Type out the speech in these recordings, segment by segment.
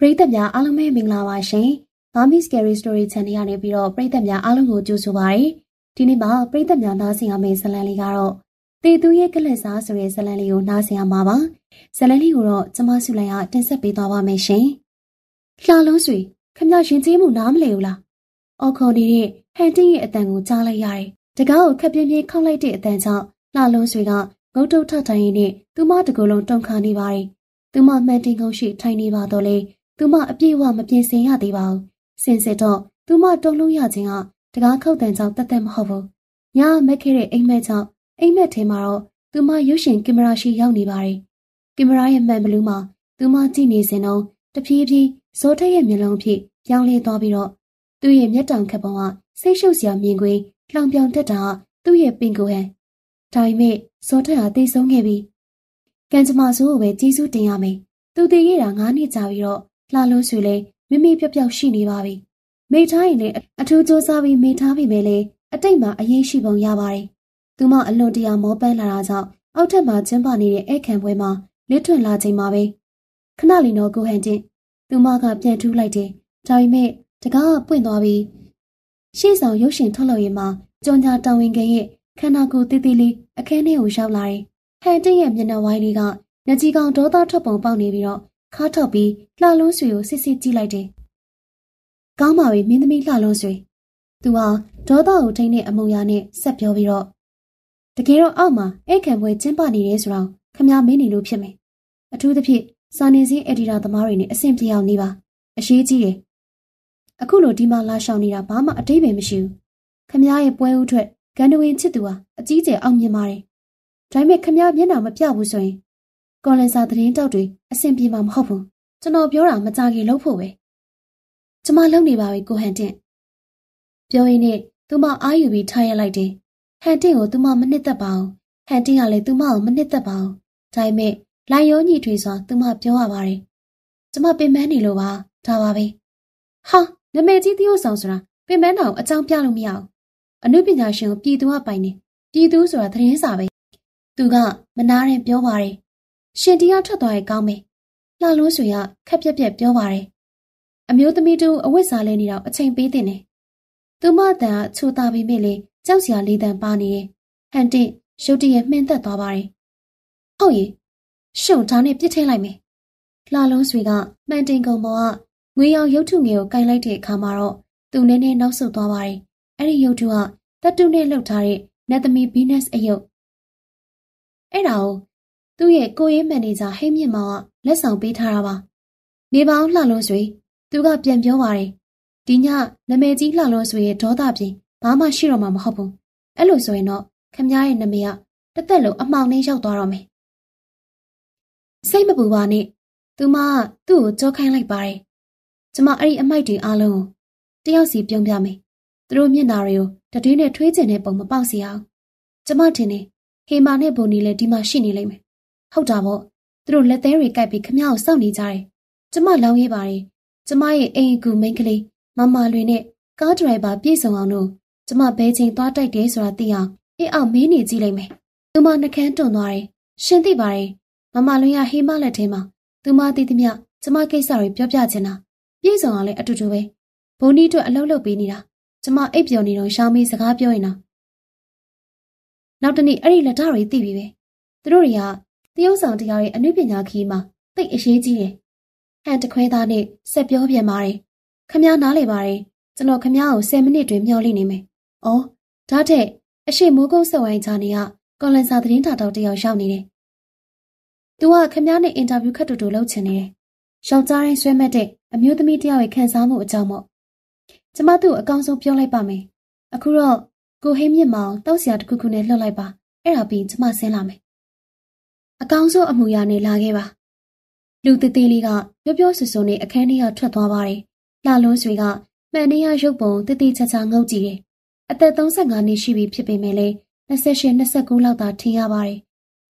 ပရိသတ်များအားလုံးပဲမင်္ဂလာပါရှင်။ Mami Scary Story Channel ကနေပြီးတော့ပရိသတ်များအားလုံးကိုကြိုဆိုပါရစေ။ဒီနေ့မှာပရိသတ်များနားဆင်ရမယ့်ဇာတ်လမ်းလေးကတော့တေသူရဲ့ကလစ်စားဆိုတဲ့ဇာတ်လမ်းလေးကိုနားဆင်ရမှာပါ။ဇာတ်လမ်းလေးကိုတော့ကျမစုလိုက်ရတင်ဆက်ပေးသွားပါမယ်ရှင်။လှလုံးဆွေခမရင်ကျေးမှုနားမလဲဘူးလား။အော်ခေါ်နေတဲ့ဟန်တင်းရဲ့အတန်ကိုကြားလိုက်ရတယ်။တကားကိုခက်ပြင်းပြင်းခေါက်လိုက်တဲ့အတန်ကြောင့်လှလုံးဆွေကငုတ်တုတ်ထထိုင်ရင်းနဲ့သူမတကူလုံးတုန်ခါနေပါတယ်။သူမမှန်တင်ကုန်ရှိထိုင်နေပါတော့လေ။ သူမအပြည့်အဝမပြင်ဆင်ရသေးပါဘူး။စင်စစ်တော့သူမတုံးလုံးရခြင်းကတကားခောက်တန်ကြောင့်တသက်မဟုတ်ဘူး။ညမက်ခဲ့တဲ့အိမ်မက်ကြောင့်အိမ်မက်ထဲမှာတော့သူမရုပ်ရှင်ကင်မရာရှိရောက်နေပါတယ်။ကင်မရာရဲ့မှန်ဘလူးမှာသူမကြည့်နေစဉ်တော့တဖြည်းဖြည်းဇောထက်ရဲ့မျက်လုံးအဖြစ်ပြောင်းလဲသွားပြီးတော့သူ့ရဲ့မျက်တောင်ခက်ပုံကစိတ်ရှုပ်စရာမြင်ကွင်းလောင်ပြောင်တက်တာသူ့ရဲ့ပင်ကိုယ်ဟန်ဒါပေမဲ့ဇောထက်ဟာသိဆုံးခဲ့ပြီ။ကံကြမ္မာဆိုးကိုပဲကြီးစုတင်ရမယ်။သူတည်ခဲ့တာ9နှစ်ကြာပြီးတော့ လှလုံးဆွေလည်းမိမိပြော့ပြော့ရှိနေပါပြီ။မိထားရင်လည်းအထူးစူးစမ်းပြီးမိထားပြီပဲလေအတိတ်မှာအရင်ရှိပုံရပါတယ်။သူမအလွန်တရာမောပန်းလာတာကြောင့်အောက်ထပ်မှာကျင်းပနေတဲ့ဧကန်ပွဲမှာလက်ထွင်လာချိန်မှာပဲခဏလီတော့ကိုဟန်ချင်းသူမကပြန်ထူးလိုက်တယ်။ဒါပေမဲ့တကားပွင့်သွားပြီးရှေ့ဆောင်ရုပ်ရှင်ထုတ်လုပ်ရေးမှာကြောင်ညာတောင်ဝင်ခင်ရဲ့ခန္ဓာကိုယ်တည်တည်လေးအခန်းထဲကိုရောက်လာတယ်။ဟန်တင်းရဲ့မျက်နှာဝိုင်းလေးကညကြီးကောင်ဒေါသထွက်ပုံပေါက်နေပြီးတော့ ခါထောက်ပြီးလှလုံးဆွေကိုစစ်စစ်ကြည့်လိုက်တယ်။ကောင်းပါပြီမင်းသမီးလှလုံးဆွေ။သူဟာဒေါသကိုထိန်းတဲ့အမုံအရာနဲ့ဆက်ပြောပြီးတော့တကယ်တော့အောက်မှာဧကန်ပွဲကျင်းပနေတယ်ဆိုတော့ခမမင်းနေလို့ဖြစ်မယ်။အထူးသဖြင့်စာနေစင်းအက်ဒီတာသမားတွေနဲ့အဆင်ပြေအောင်နေပါ။အရေးကြီးတယ်။အခုလိုဒီမှာလာရှောင်နေတာဘာမှအတိတ်ပဲမရှိဘူး။ခမရဲ့ပွဲဥထွက်ဂန္ဓဝင်ချစ်သူဟာအကြီးကျယ်အောင်မြင်ပါတယ်။ဒါပေမဲ့ခမမျက်နှာမပြဘူးဆိုရင် ကွန်လန်စာသတင်းတောက်တွေအဆင်ပြေမှာမဟုတ်ဘူးကျွန်တော်ပြောတာမကြခင်လုပ်ဖို့ပဲကျမလုံနေပါပြီကိုဟန်တင့်ပြောရင်းနဲ့သူမအားယူပြီးထားရလိုက်တယ်ဟန်တင့်ကိုသူမမနစ်သက်ပါဘူးဟန်တင့်ကလည်းသူမကိုမနစ်သက်ပါဘူးဒါပေမဲ့လိုင်ရောညီထွေစွာသူမပြောရပါတယ်ကျမပင်ပန်းနေလို့ပါဒါပါပဲဟာနမေကြီးတရုတ်ဆောင်ဆိုတာပင်ပန်းတာကိုအကြောင်းပြလို့မရဘူးအနုပညာရှင်ကိုပြည်သူကပိုင်နေပြည်သူဆိုတာသတင်းစာပဲသူကမနာရင်ပြောပါတယ် ရှင်တရားထွက်သွားရင်ကောင်းမယ်။လှလို့ဆိုရခက်ပြက်ပြက်ပြောပါတယ်။အမျိုးသမီးတူအဝတ်စားလဲနေတော့အချိန်ပေးတင်တယ်။သူမအတန်ကချိုတာပေမဲ့လေကြောက်စရာလေးတန်ပါနေတယ်။ဟန်တင့်ရုတ်တရက်မှင်းသက်သွားပါတယ်။ဟုတ်ရဲ့ရှုံထားနဲ့ပြစ်ထည့်လိုက်မယ်။လှလုံးဆွေကမှန်တင်ကုံပေါ်ကငွေရောင်ရုပ်ထုငယ်ကိုကင်လိုက်တဲ့အခါမှာတော့သူနည်းနည်းနောက်ဆုတ်သွားပါတယ်။အဲ့ဒီရုပ်ထုကတတ်တုနဲ့လှုပ်ထားတဲ့နတ်သမီးဘီနက်စ်အယုတ်အဲ့ဒါကို သူ့ရဲ့ကိုရေးမန်နေဂျာဟိမြင့်မောင်ကလက်ဆောင်ပေးထားတာပါ။နေပေါင်းလှလုံးဆွေသူကပြန်ပြောပါတယ်။ဒီညနမဲကြီးလှလုံးဆွေရဲ့ဒေါသပြင်ဘာမှရှိတော့မှာမဟုတ်ဘူး။အဲ့လိုဆိုရင်တော့ခမည်းရဲ့နမေကတစ်သက်လုံးအမှောင်နဲ့ရောက်သွားတော့မယ်။စိတ်မပူပါနဲ့။သူမကသူ့ကိုကြောခိုင်းလိုက်ပါတယ်။ကျမအဲ့ဒီအမိုက်တွေအားလုံးကိုတယောက်စီပြုံးပြမယ်။သူတို့မျက်နာတွေကိုတတွင်းနဲ့ထွေးကျင်တဲ့ပုံမပေါက်စေအောင်။ကျမထင်တယ်ဟေမာနဲ့ဘုံနီလည်းဒီမှာရှိနေလိမ့်မယ် ဟုတ်တာပေါ့သူတို့လက်သေးတွေကပ်ပြီးခမကိုစောင့်နေကြတယ်ကျမလောင်းရေးပါတယ်ကျမရဲ့အိမ်အကူမိန်းကလေးမမလွင်နဲ့ကားဒရိုင်ဘာပြေဆောင်အောင်လို့ကျမဘဲချင်းသွားတိုက်တယ်ဆိုတာသိအောင်အေးအောင်မေးနေကြည့်လိုက်မယ်သူမနှကန်းတွန်သွားတယ်ရှင်သိပါတယ်မမလွင်ရဟေမလက်ထဲမှာသူမသိသမျှကျမကိစ္စတွေပြောပြချင်တာပြေဆောင်အောင်လည်းအတူတူပဲဘုံဒီတို့အလုပ်လုပ်ပေးနေတာကျမအိပ်ပျော်နေတော့ရှောင်းမေးစကားပြောရင်တော့နောက်တနေ့အဲ့ဒီလက်ဓာတ်တွေသိပြီပဲသူတို့တွေက တရုတ်ဆောင်တရားရဲ့အနုပညာခီးမှာသိအရေးကြီးတယ်။ဟန်တခွဲသားနဲ့ဆက်ပြောပြန်ပါတယ်။ခမည်းနားလေပါတယ်။ကျွန်တော်ခမည်းကို10မိနစ်တွင်မျှော်လင့်နေမယ်။အော်ဒါထက်အရှိမိုးကုန်းဆက်ဝိုင်းချာနေကကော်လန်စာသတင်းတာတောက်တယောက်ရောက်နေတယ်။သူကခမည်းနဲ့အင်တာဗျူးခက်တူတူလုပ်ချင်နေတယ်။ယောက်ျားတိုင်းဆွဲမဲ့တဲ့အမျိုးသမီးတယောက်ရဲ့ခံစားမှုအကြောင်းပေါ့။ကျမသူ့အကောင်းဆုံးပြောလိုက်ပါမယ်။အခုတော့ကိုဟင်းမြင့်မောင်တောက်စရာတစ်ခုခုနဲ့လှုပ်လိုက်ပါ။အဲ့ဒါပြီးကျမဆင်းလာမယ် အကောင်းဆုံးအမူအရာနဲ့လာခဲ့ပါလူတသေးလေးကပြောပြောဆူဆူနဲ့အခန်းထဲကထွက်သွားပါတယ်လှလုံးဆွေကမှန်နေရရုပ်ပုံတတိချာချာငုတ်ကြည့်တယ်အသက်35နှစ်ရှိပြီဖြစ်ပေမဲ့လည်း28 29လောက်သာထင်ရပါတယ်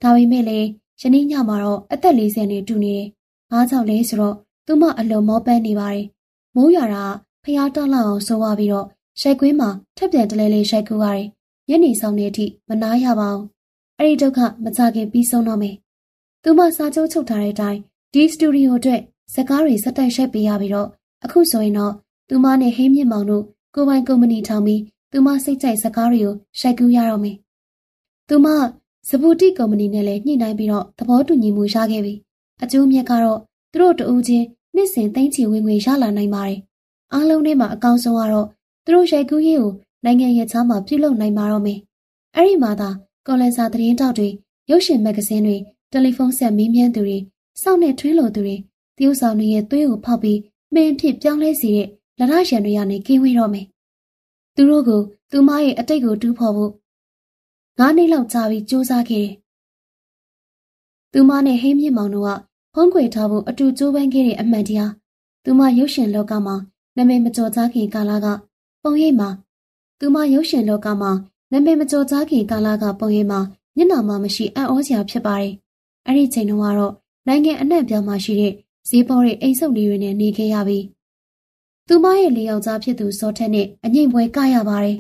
ဒါပေမဲ့လည်းယနေ့ညမှာတော့အသက်40နဲ့တူနေတယ်ဘာကြောင့်လဲဆိုတော့သူမအလွန်မောပန်းနေပါတယ်မိုးရွာတာဖျားတောက်လောက်အောင်ဆိုးသွားပြီးတော့ရှိုက်ကွင်းမှာထပ်ပြန်တလဲလေးရှိုက်ကူရတယ်ညနေဆောင်တဲ့အထိမနာရပါဘူး အဲ့ဒီဒုက္ခမကြခင်ပြီးဆုံးတော့မယ်။သူမစာချုပ်ချုပ်ထားတဲ့အတိုင်းဒီစတူဒီယိုအတွက်ဇက်ကားတွေစက်တိုက်ရှက်ပေးရပြီးတော့အခုဆိုရင်တော့သူမနဲ့ဟင်းမြင့်မောင်တို့ကိုပိုင်ကုမ္ပဏီထောင်ပြီးသူမစိတ်ကြိုက်ဇက်ကားတွေကိုရှိုက်ကူးရတော့မယ်။သူမစပူတီကုမ္ပဏီနဲ့လည်းညှိနှိုင်းပြီးတော့သဘောတူညီမှုရခဲ့ပြီ။အကျိုးမြတ်ကတော့သူတို့တူးချင်းနှစ်စဉ်သိန်းချီဝင်ငွေရလာနိုင်ပါတယ်။အားလုံးထဲမှာအကောင်းဆုံးကတော့သူတို့ရိုက်ကူးရေးကိုနိုင်ငံရဲ့ချားမှာပြုလုပ်နိုင်ပါတော့မယ်။အဲ့ဒီမှာသာ ကော်လန်စာသတင်းတောက်တွေရုပ်ရှင်မဂ္ဂဇင်းတွေတယ်လီဖုန်းဆက်မင်းမြန်းသူတွေစောင့်နေထွေးလိုသူတွေတရုတ်ဆောင်တွေရဲ့သွေးကိုဖောက်ပြီးမင်းဖြစ်ပြောင်းလဲစေတဲ့လရရန်တွေကနေကင်းဝေးတော့မယ်။သူတို့ကိုသူမရဲ့အတိတ်ကိုတူးဖော်ဖို့ငါးနှစ်လောက်ကြာပြီးစူးစမ်းခဲ့တယ်။သူမနဲ့ဟင်းမြင့်မောင်တို့ကဖုံးကွယ်ထားဖို့အတူကြိုးပမ်းခဲ့တဲ့အမှန်တရားသူမရုပ်ရှင်လောကမှာနာမည်မကျော်ကြားခင်ကာလကပုံရိပ်မှာသူမရုပ်ရှင်လောကမှာ နာမည်မကျော်ကြားခင်ကာလကပုံရိပ်မှာမျက်နှာမှာမရှိအံ့ဩစရာဖြစ်ပါတယ်။အဲ့ဒီချိန်တုန်းကတော့နိုင်ငံအနှံ့ပြားမှာရှိတဲ့ဈေးပေါ်တဲ့အိမ်ဆုပ်လေးတွေနဲ့နေခဲ့ရပြီးသူမရဲ့လေယောက်ျားဖြစ်သူစောထက်နဲ့အငိမ့်ပွဲကရပါတယ်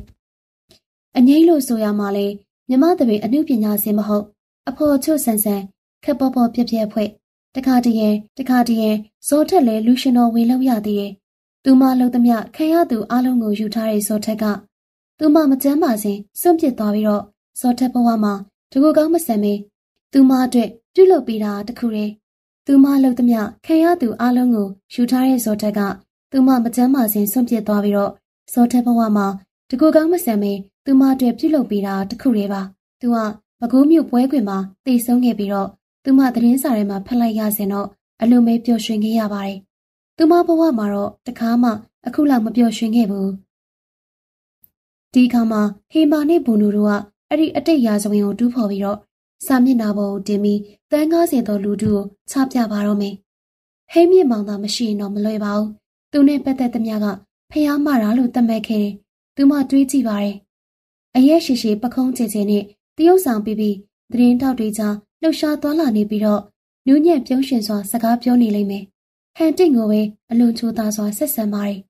။အငိမ့်လို့ဆိုရမှလဲမြမတပင်အမှုပညာရှင်မဟုတ်အဖော်ချွတ်ဆန်ဆန်ခက်ပေါ်ပေါ်ပြက်ပြက်ဖွဲ့တခါတည်းတခါတည်းဇော်ထက်လည်းလူရှင်တော်ဝင်လောက်ရသေးတယ်။သူမလှုပ်သမျှခံရသူအလုံးကိုယူထားတဲ့ဇော်ထက်က သူမမကျမ်းပါစဉ်စွန့်ပစ်သွားပြီးတော့ဇော်ထက်ဘဝမှာတကူကောင်းမဆန်မေသူမအတွက်ပြုလုပ်ပေးတာတခုတည်းသူမလှုပ်သမျှခံရသူအလုံးကိုယူထားတဲ့ဇော်ထက်ကသူမမကျမ်းမာစဉ်စွန့်ပစ်သွားပြီးတော့ဇော်ထက်ဘဝမှာတကူကောင်းမဆန်မေသူမအတွက်ပြုလုပ်ပေးတာတခုတည်းပါသူကမကူးမြို့ပွဲခွင်မှာတိတ်ဆုံးခဲ့ပြီးတော့သူမသတင်းစာထဲမှာဖတ်လိုက်ရစဉ်တော့အလွန်ပဲပျော်ရွှင်ခဲ့ရပါတယ်သူမဘဝမှာတော့တခါမှအခုလောက်မပျော်ရွှင်ခဲ့ဘူး ဒီခါမှာဟေမာနဲ့ဘူနူတို့ကအဲ့ဒီအတိတ်ရာဇဝင်ကိုတူးဖော်ပြီးတော့စာမျက်နှာပေါ်ကိုတင်ပြီးတန်းကားစင်သောလူထုကိုချပြပါတော့မယ်ဟိမြင့်မောင်သာမရှိရင်တော့မလွယ်ပါဘူးသူနဲ့ပတ်သက်သမျှကဖျားမတာလို့သတ်မှတ်ခဲ့တယ်သူမတွေးကြည့်ပါတယ်အရက်ရှိရှိပခုံးချေချေနဲ့တရုတ်ဆောင်ပြီးပြီးသတင်းတောက်တွေကြားလှူရှားသွားလာနေပြီးတော့နူးညံ့ပြုံးရှင်စွာစကားပြောနေလိမ့်မယ်ဟန်တင့်ကိုပဲအလွန်ချိုးသားစွာဆက်ဆံပါတယ်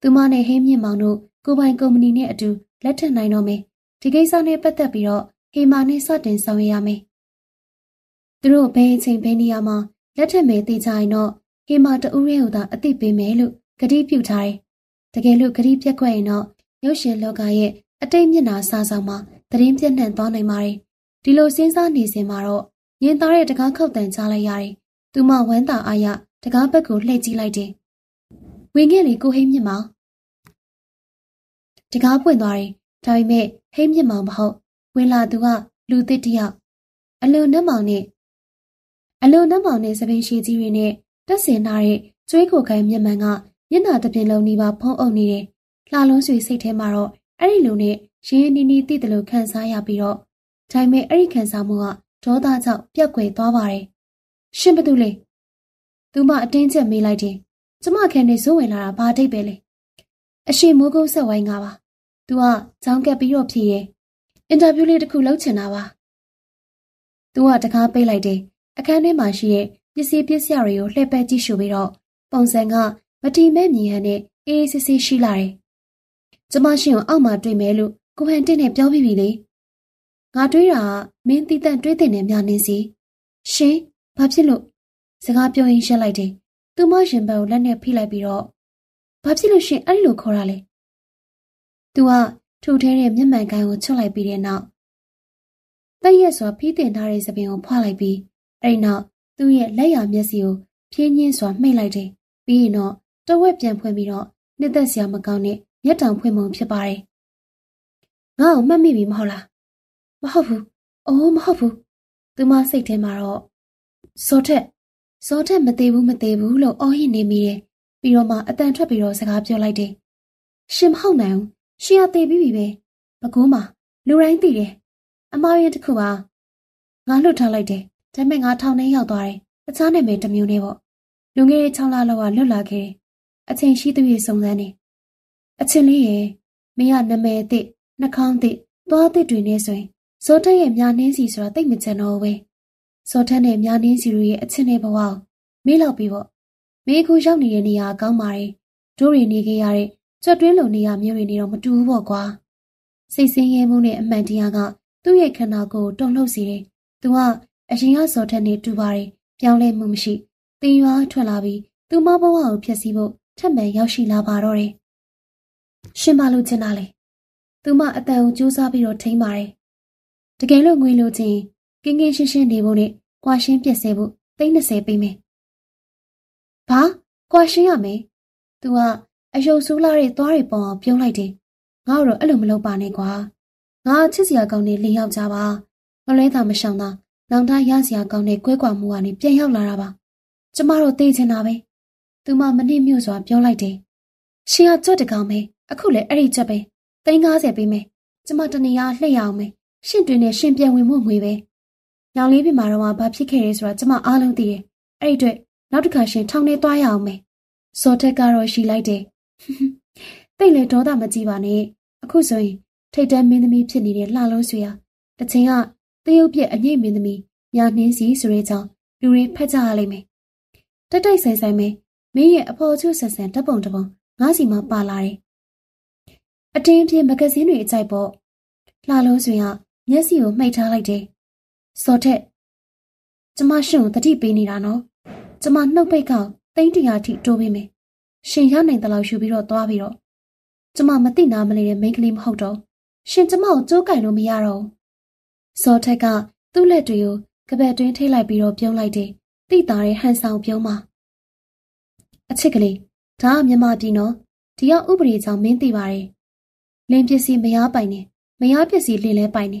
သူမနဲ့ဟင်းမြင့်မောင်တို့ကိုပိုင်ကုမ္ပဏီနဲ့အတူ လက်ထပ်နိုင်တော့မယ်ဒီကိစ္စနဲ့ပတ်သက်ပြီးတော့ဟေမာနဲ့စတင်ဆောင်ရွက်ရမယ်သူတို့ဘယ်အချိန်ဘယ်နေရာမှာလက်ထပ်မယ်သိကြရင်တော့ဟေမာတဦးရဲကိုသာအသိပေးမယ်လို့ကတိပြုထားတယ်တကယ်လို့ကတိပြက်ခွက်ရင်တော့ရုပ်ရှင်လောကရဲ့အတိတ်မျက်နှာစာဆောင်မှာသတင်းပြန့်နှံ့သွားနိုင်ပါတယ်ဒီလိုစဉ်းစားနေစဉ်မှာတော့ရင်သားတဲ့တကားခောက်တန်ချလိုက်ရတယ်သူမဝမ်းသာအားရတကားဘက်ကိုလှည့်ကြည့်လိုက်တယ်ဝင်ခဲ့လေကိုဟိမြင့်မောင် တကားပွင့်သွားတယ်ဒါပေမဲ့ဟိမြင့်မောင်မဟုတ်ဝင်လာသူကလူသစ်တယောက်အလွန်နှမောင်နဲ့အလွန်နှမောင်နဲ့သပင်ရှိကြီးတွေနဲ့တက်ဆင်ထားတဲ့ကျွေးကိုခိုင်မျက်မှန်ကမျက်နှာတစ်ပြင်လုံးနီးပါဖုံးအုပ်နေတယ်လှလုံးဆွေစိတ်ထဲမှာတော့အဲ့ဒီလိုနဲ့ရင်းနီနီသိတယ်လို့ခံစားရပြီးတော့ဒါပေမဲ့အဲ့ဒီခံစားမှုကဒေါသကြောင့်ပြက်ကွယ်သွားပါတယ်ရှင်ဘသူလဲသူမအတင်းချက်မေးလိုက်တယ်ကျမခန်းနေစိုးဝင်လာတာဘာတိတ်ပဲလဲ အရှိမိုးကုန်းဆက်ဝိုင်းကပါသူကချောင်းကပ်ပြီးတော့ဖြေတယ်အင်တာဗျူးလေးတစ်ခုလုပ်ချင်တာပါသူကတကားပိတ်လိုက်တယ်အခန်းထဲမှာရှိတဲ့ပစ္စည်းပစ္စယတွေကိုလှည့်ပတ်ကြည့်ရှုပြီးတော့ပုံစံကမတီမဲ့မြင်ဟန်နဲ့အေးအေးဆေးဆေးရှိလာတယ်ကျမရှင်ကိုအောက်မှာတွေ့မယ်လို့ကိုဟန်တင့်နဲ့ပြောပြီးပြီလေငါတွေးတာမင်းတီးတန့်တွေးတင်နေများနေစီရှင်ဘာဖြစ်လို့စကားပြောရင်းရှက်လိုက်တယ်သူမရင်ဘတ်ကိုလက်နဲ့ဖိလိုက်ပြီးတော့ ဘာဖြစ်လို့ရှင်အဲ့လိုခေါ်တာလဲ သူကထူထဲတဲ့မျက်မှန်ကိုင်းကိုချွတ်လိုက်ပြီးတဲ့နောက်တက်ရက်စွာဖိတင်ထားတဲ့သပင်ကိုဖွာလိုက်ပြီးအဲ့ဒီနောက်သူ့ရဲ့လက်ရမျက်စိကိုဖြင်းညင်းစွာမှိတ်လိုက်တယ်ပြီးရင်တော့တဝက်ပြန်ဖွင့်ပြီးတော့နှစ်သက်စရာမကောင်းတဲ့မျက်တောင်ဖွင့်မှုဖြစ်ပါတယ်ငါ့ကိုမှတ်မိပြီမဟုတ်လားမဟုတ်ဘူးအိုးမဟုတ်ဘူးသူမစိတ်ထဲမှာတော့စောထက်စောထက်မသေးဘူးမသေးဘူးလို့အော်ဟစ်နေမိတယ် ပြီးတော့မှအတန်ထွက်ပြီးတော့စကားပြောလိုက်တယ်ရှင်မဟုတ်နိုင်ဘူးရှင်ကသေပြီးပြီပဲမကူးမှာလူတိုင်းသိတယ်အမားရင်တစ်ခုပါငါလွတ်ထားလိုက်တယ်ဒါပေမဲ့ငါထောင်ထဲရောက်သွားတယ်တခြားနာမည်တစ်မျိုးနဲ့ပေါ့လူငယ်6လလောက်ကလွတ်လာခဲ့တယ်အချိန်ရှိသူရဲ့စုံစမ်းနေအချင်းလေးရဲ့မင်းကနာမည်အသစ်နှာခေါင်းသစ်သွားသစ်တွေနဲ့ဆိုရင်ဇောထက်ရဲ့မြာနှင်းစီဆိုတာတိတ်မချင်တော့ဘူးပဲဇောထက်နဲ့မြာနှင်းစီတို့ရဲ့အချင်းတဲ့ဘဝကိုမေးလောက်ပြီးပေါ့ မင်းအခုရောက်နေတဲ့နေရာကောင်းပါတယ်တို့တွေနေခဲ့ရတဲ့ကြွက်တွင်းလိုနေရာမျိုးတွေနေတော့မတူဘူးပေါ့ကွာစိတ်ဆင်းရဲမှုနဲ့အမှန်တရားကသူ့ရဲ့ခန္ဓာကိုယ်တုန်လှုပ်စေတယ်သူကအရင်ကဇော်ထက်နေတူပါတယ်ပြောင်းလဲမှုမရှိတင်ရွာထွက်လာပြီးသူမဘဝကိုဖျက်ဆီးဖို့ထပ်မံရောက်ရှိလာပါတော့တယ်။ရှင်မလို့ချင်တာလေ။သူမအတန်ကိုကြိုးစားပြီးတော့ထိမ့်ပါတယ်။တကယ်လို့ငွေလိုချင်ကင်းကင်းရှင်းရှင်းနေဖို့နဲ့ကွာရှင်းပြည့်စဲဖို့သိန်း30ပေးမယ်။ ဘာကွာရှင်းရမယ်။ तू ကအယုတ်ဆိုးလာတဲ့သွားတွေပုံအောင်ပြုံးလိုက်တယ်။ငါတို့အဲ့လိုမလုပ်ပါနဲ့ကွာ။ငါချစ်စရာကောင်းတဲ့လင်းယောက်ျားပါ။မလဲတာမရှောင်တာနောင်တရစရာကောင်းတဲ့ကွဲကွာမှုကနေပြန်ရောက်လာတာပါ။ကျမတို့သိချင်တာပဲ။သူမမနစ်မြို့စွာပြောလိုက်တယ်။ရှင်ကကြွတကောင်ပဲ။အခုလည်းအဲ့ဒီချက်ပဲ။သိန်း90ပေးမယ်။ကျမတနေရလှည့်ရအောင်မယ်။ရှင်တွင်နဲ့ရှင်ပြန်ဝင်မှုငွေပဲ။ညောင်လေးပြမှာတော့ဘာဖြစ်ခဲ့ရဲဆိုတာကျမအားလုံးသိတယ်။အဲ့ဒီအတွက် နောက်တစ်ခါရှင်ထောင်ထဲသွားရအောင်မယ်။စော်ထက်ကတော့ရှိလိုက်တယ်။တိတ်လေဒေါသမကြည့်ပါနဲ့။အခုဆိုရင်ထိတ်တန်းမင်းသမီးဖြစ်နေတဲ့လှလုံးဆွေဟာတချိန်ကတရုတ်ပြက်အငိမ့်မင်းသမီးညာနှင်းစီဆိုတဲ့ကြောင့်လူတွေဖက်ကြရလိမ့်မယ်။တက်တိုက်ဆိုင်ဆိုင်ပဲမင်းရဲ့အဖော်ချွတ်ဆန်ဆန်တပ်ပုံတပုံငါးစီမှာပါလာတယ်။အတင်းပြင်းမဂဇင်းတွေအကြိုက်ပေါ့။လှလုံးဆွေကမျက်စိကိုမှိတ်ထားလိုက်တယ်။စော်ထက်ကျမရှင်ကိုတတိပေးနေတာနော်။ ကျမနှုတ်ပိတ်ကောက်သိန်းတရာထိတိုးပေးမယ်။ရှင်ရနိုင်တဲ့လောက်ယူပြီးတော့သွားပြီးတော့ကျမမသိနာမလဲတဲ့မိန်းကလေးမဟုတ်တော့ရှင်ကျမကိုကြိုးကင်လို့မရတော့ဘူးစောထက်ကသူ့လက်တွေကိုကပတ်တွင်းထိလိုက်ပြီးတော့ပြုံးလိုက်တယ်။တိတာတဲ့ဟန်ဆောင်ပြုံးမှာအချစ်ကလေးဒါကမြန်မာပြည်နော်ဒီရောက်ဥပဒေကြောင့်မင်းသိပါတယ်။လင်းပစ္စည်းမရပိုင်နေမရပစ္စည်းလင်းလဲပိုင်နေ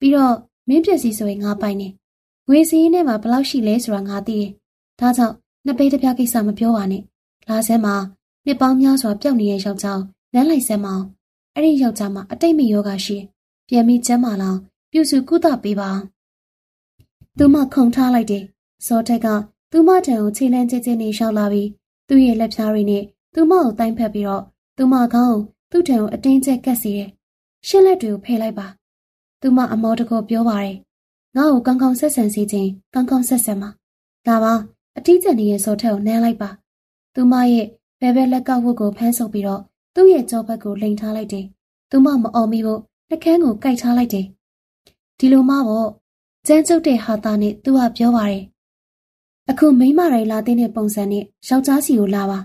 ပြီးတော့မင်းပစ္စည်းဆိုရင်ငါပိုင်နေငွေစည်းနဲ့မှာဘလောက်ရှိလဲဆိုတာငါသိတယ်။ ဒါကြောင့်နှစ်ပေးတစ်ပြားကိစ္စမပြောပါနဲ့။လာစမ်းမှာနှစ်ပေါင်းများစွာပျောက်နေတဲ့ယောက်ျားလမ်းလိုက်စမ်းမအောင်အဲ့ဒီယောက်ျားမှာအတိတ်မိယောဂရှိပြန်ပြီးကျမ်းမာလောင်ပြုစုကုသပေးပါသူမခုံထားလိုက်တယ်စောထက်ကသူမထံကိုခြေလန်းကျဲကျဲနေလျှောက်လာပြီးသူ့ရဲ့လက်ဖြားတွေနဲ့သူမကိုတိုင်းဖက်ပြီးတော့သူမကောင်းသူ့ထံကိုအတင်းကျပ်ကပ်စီတယ်ရှင်းလက်တွေကိုဖယ်လိုက်ပါသူမအမောတကောပြောပါတယ်ငါ့ကိုကောင်းကောင်းဆက်ဆံစေခြင်းကောင်းကောင်းဆက်ဆံပါဒါပါ အထီးကျန်နေတဲ့စောထက်ကိုနမ်းလိုက်ပါသူမရဲ့ဘဲဘဲလက်ကောက်ဝတ်ကိုဖမ်းဆုပ်ပြီးတော့သူ့ရဲ့ကြောဘက်ကိုလိန်ထားလိုက်တယ်သူမမအောင်မီဖို့နှကန်းကိုကိုက်ထားလိုက်တယ်ဒီလိုမှပေါ့ကျန်းကျုပ်တဲ့ဟာသားနဲ့သူကပြောပါတယ်အခုမိမရိုင်လာတဲ့ပုံစံနဲ့ယောက်ျားစီကိုလာပါ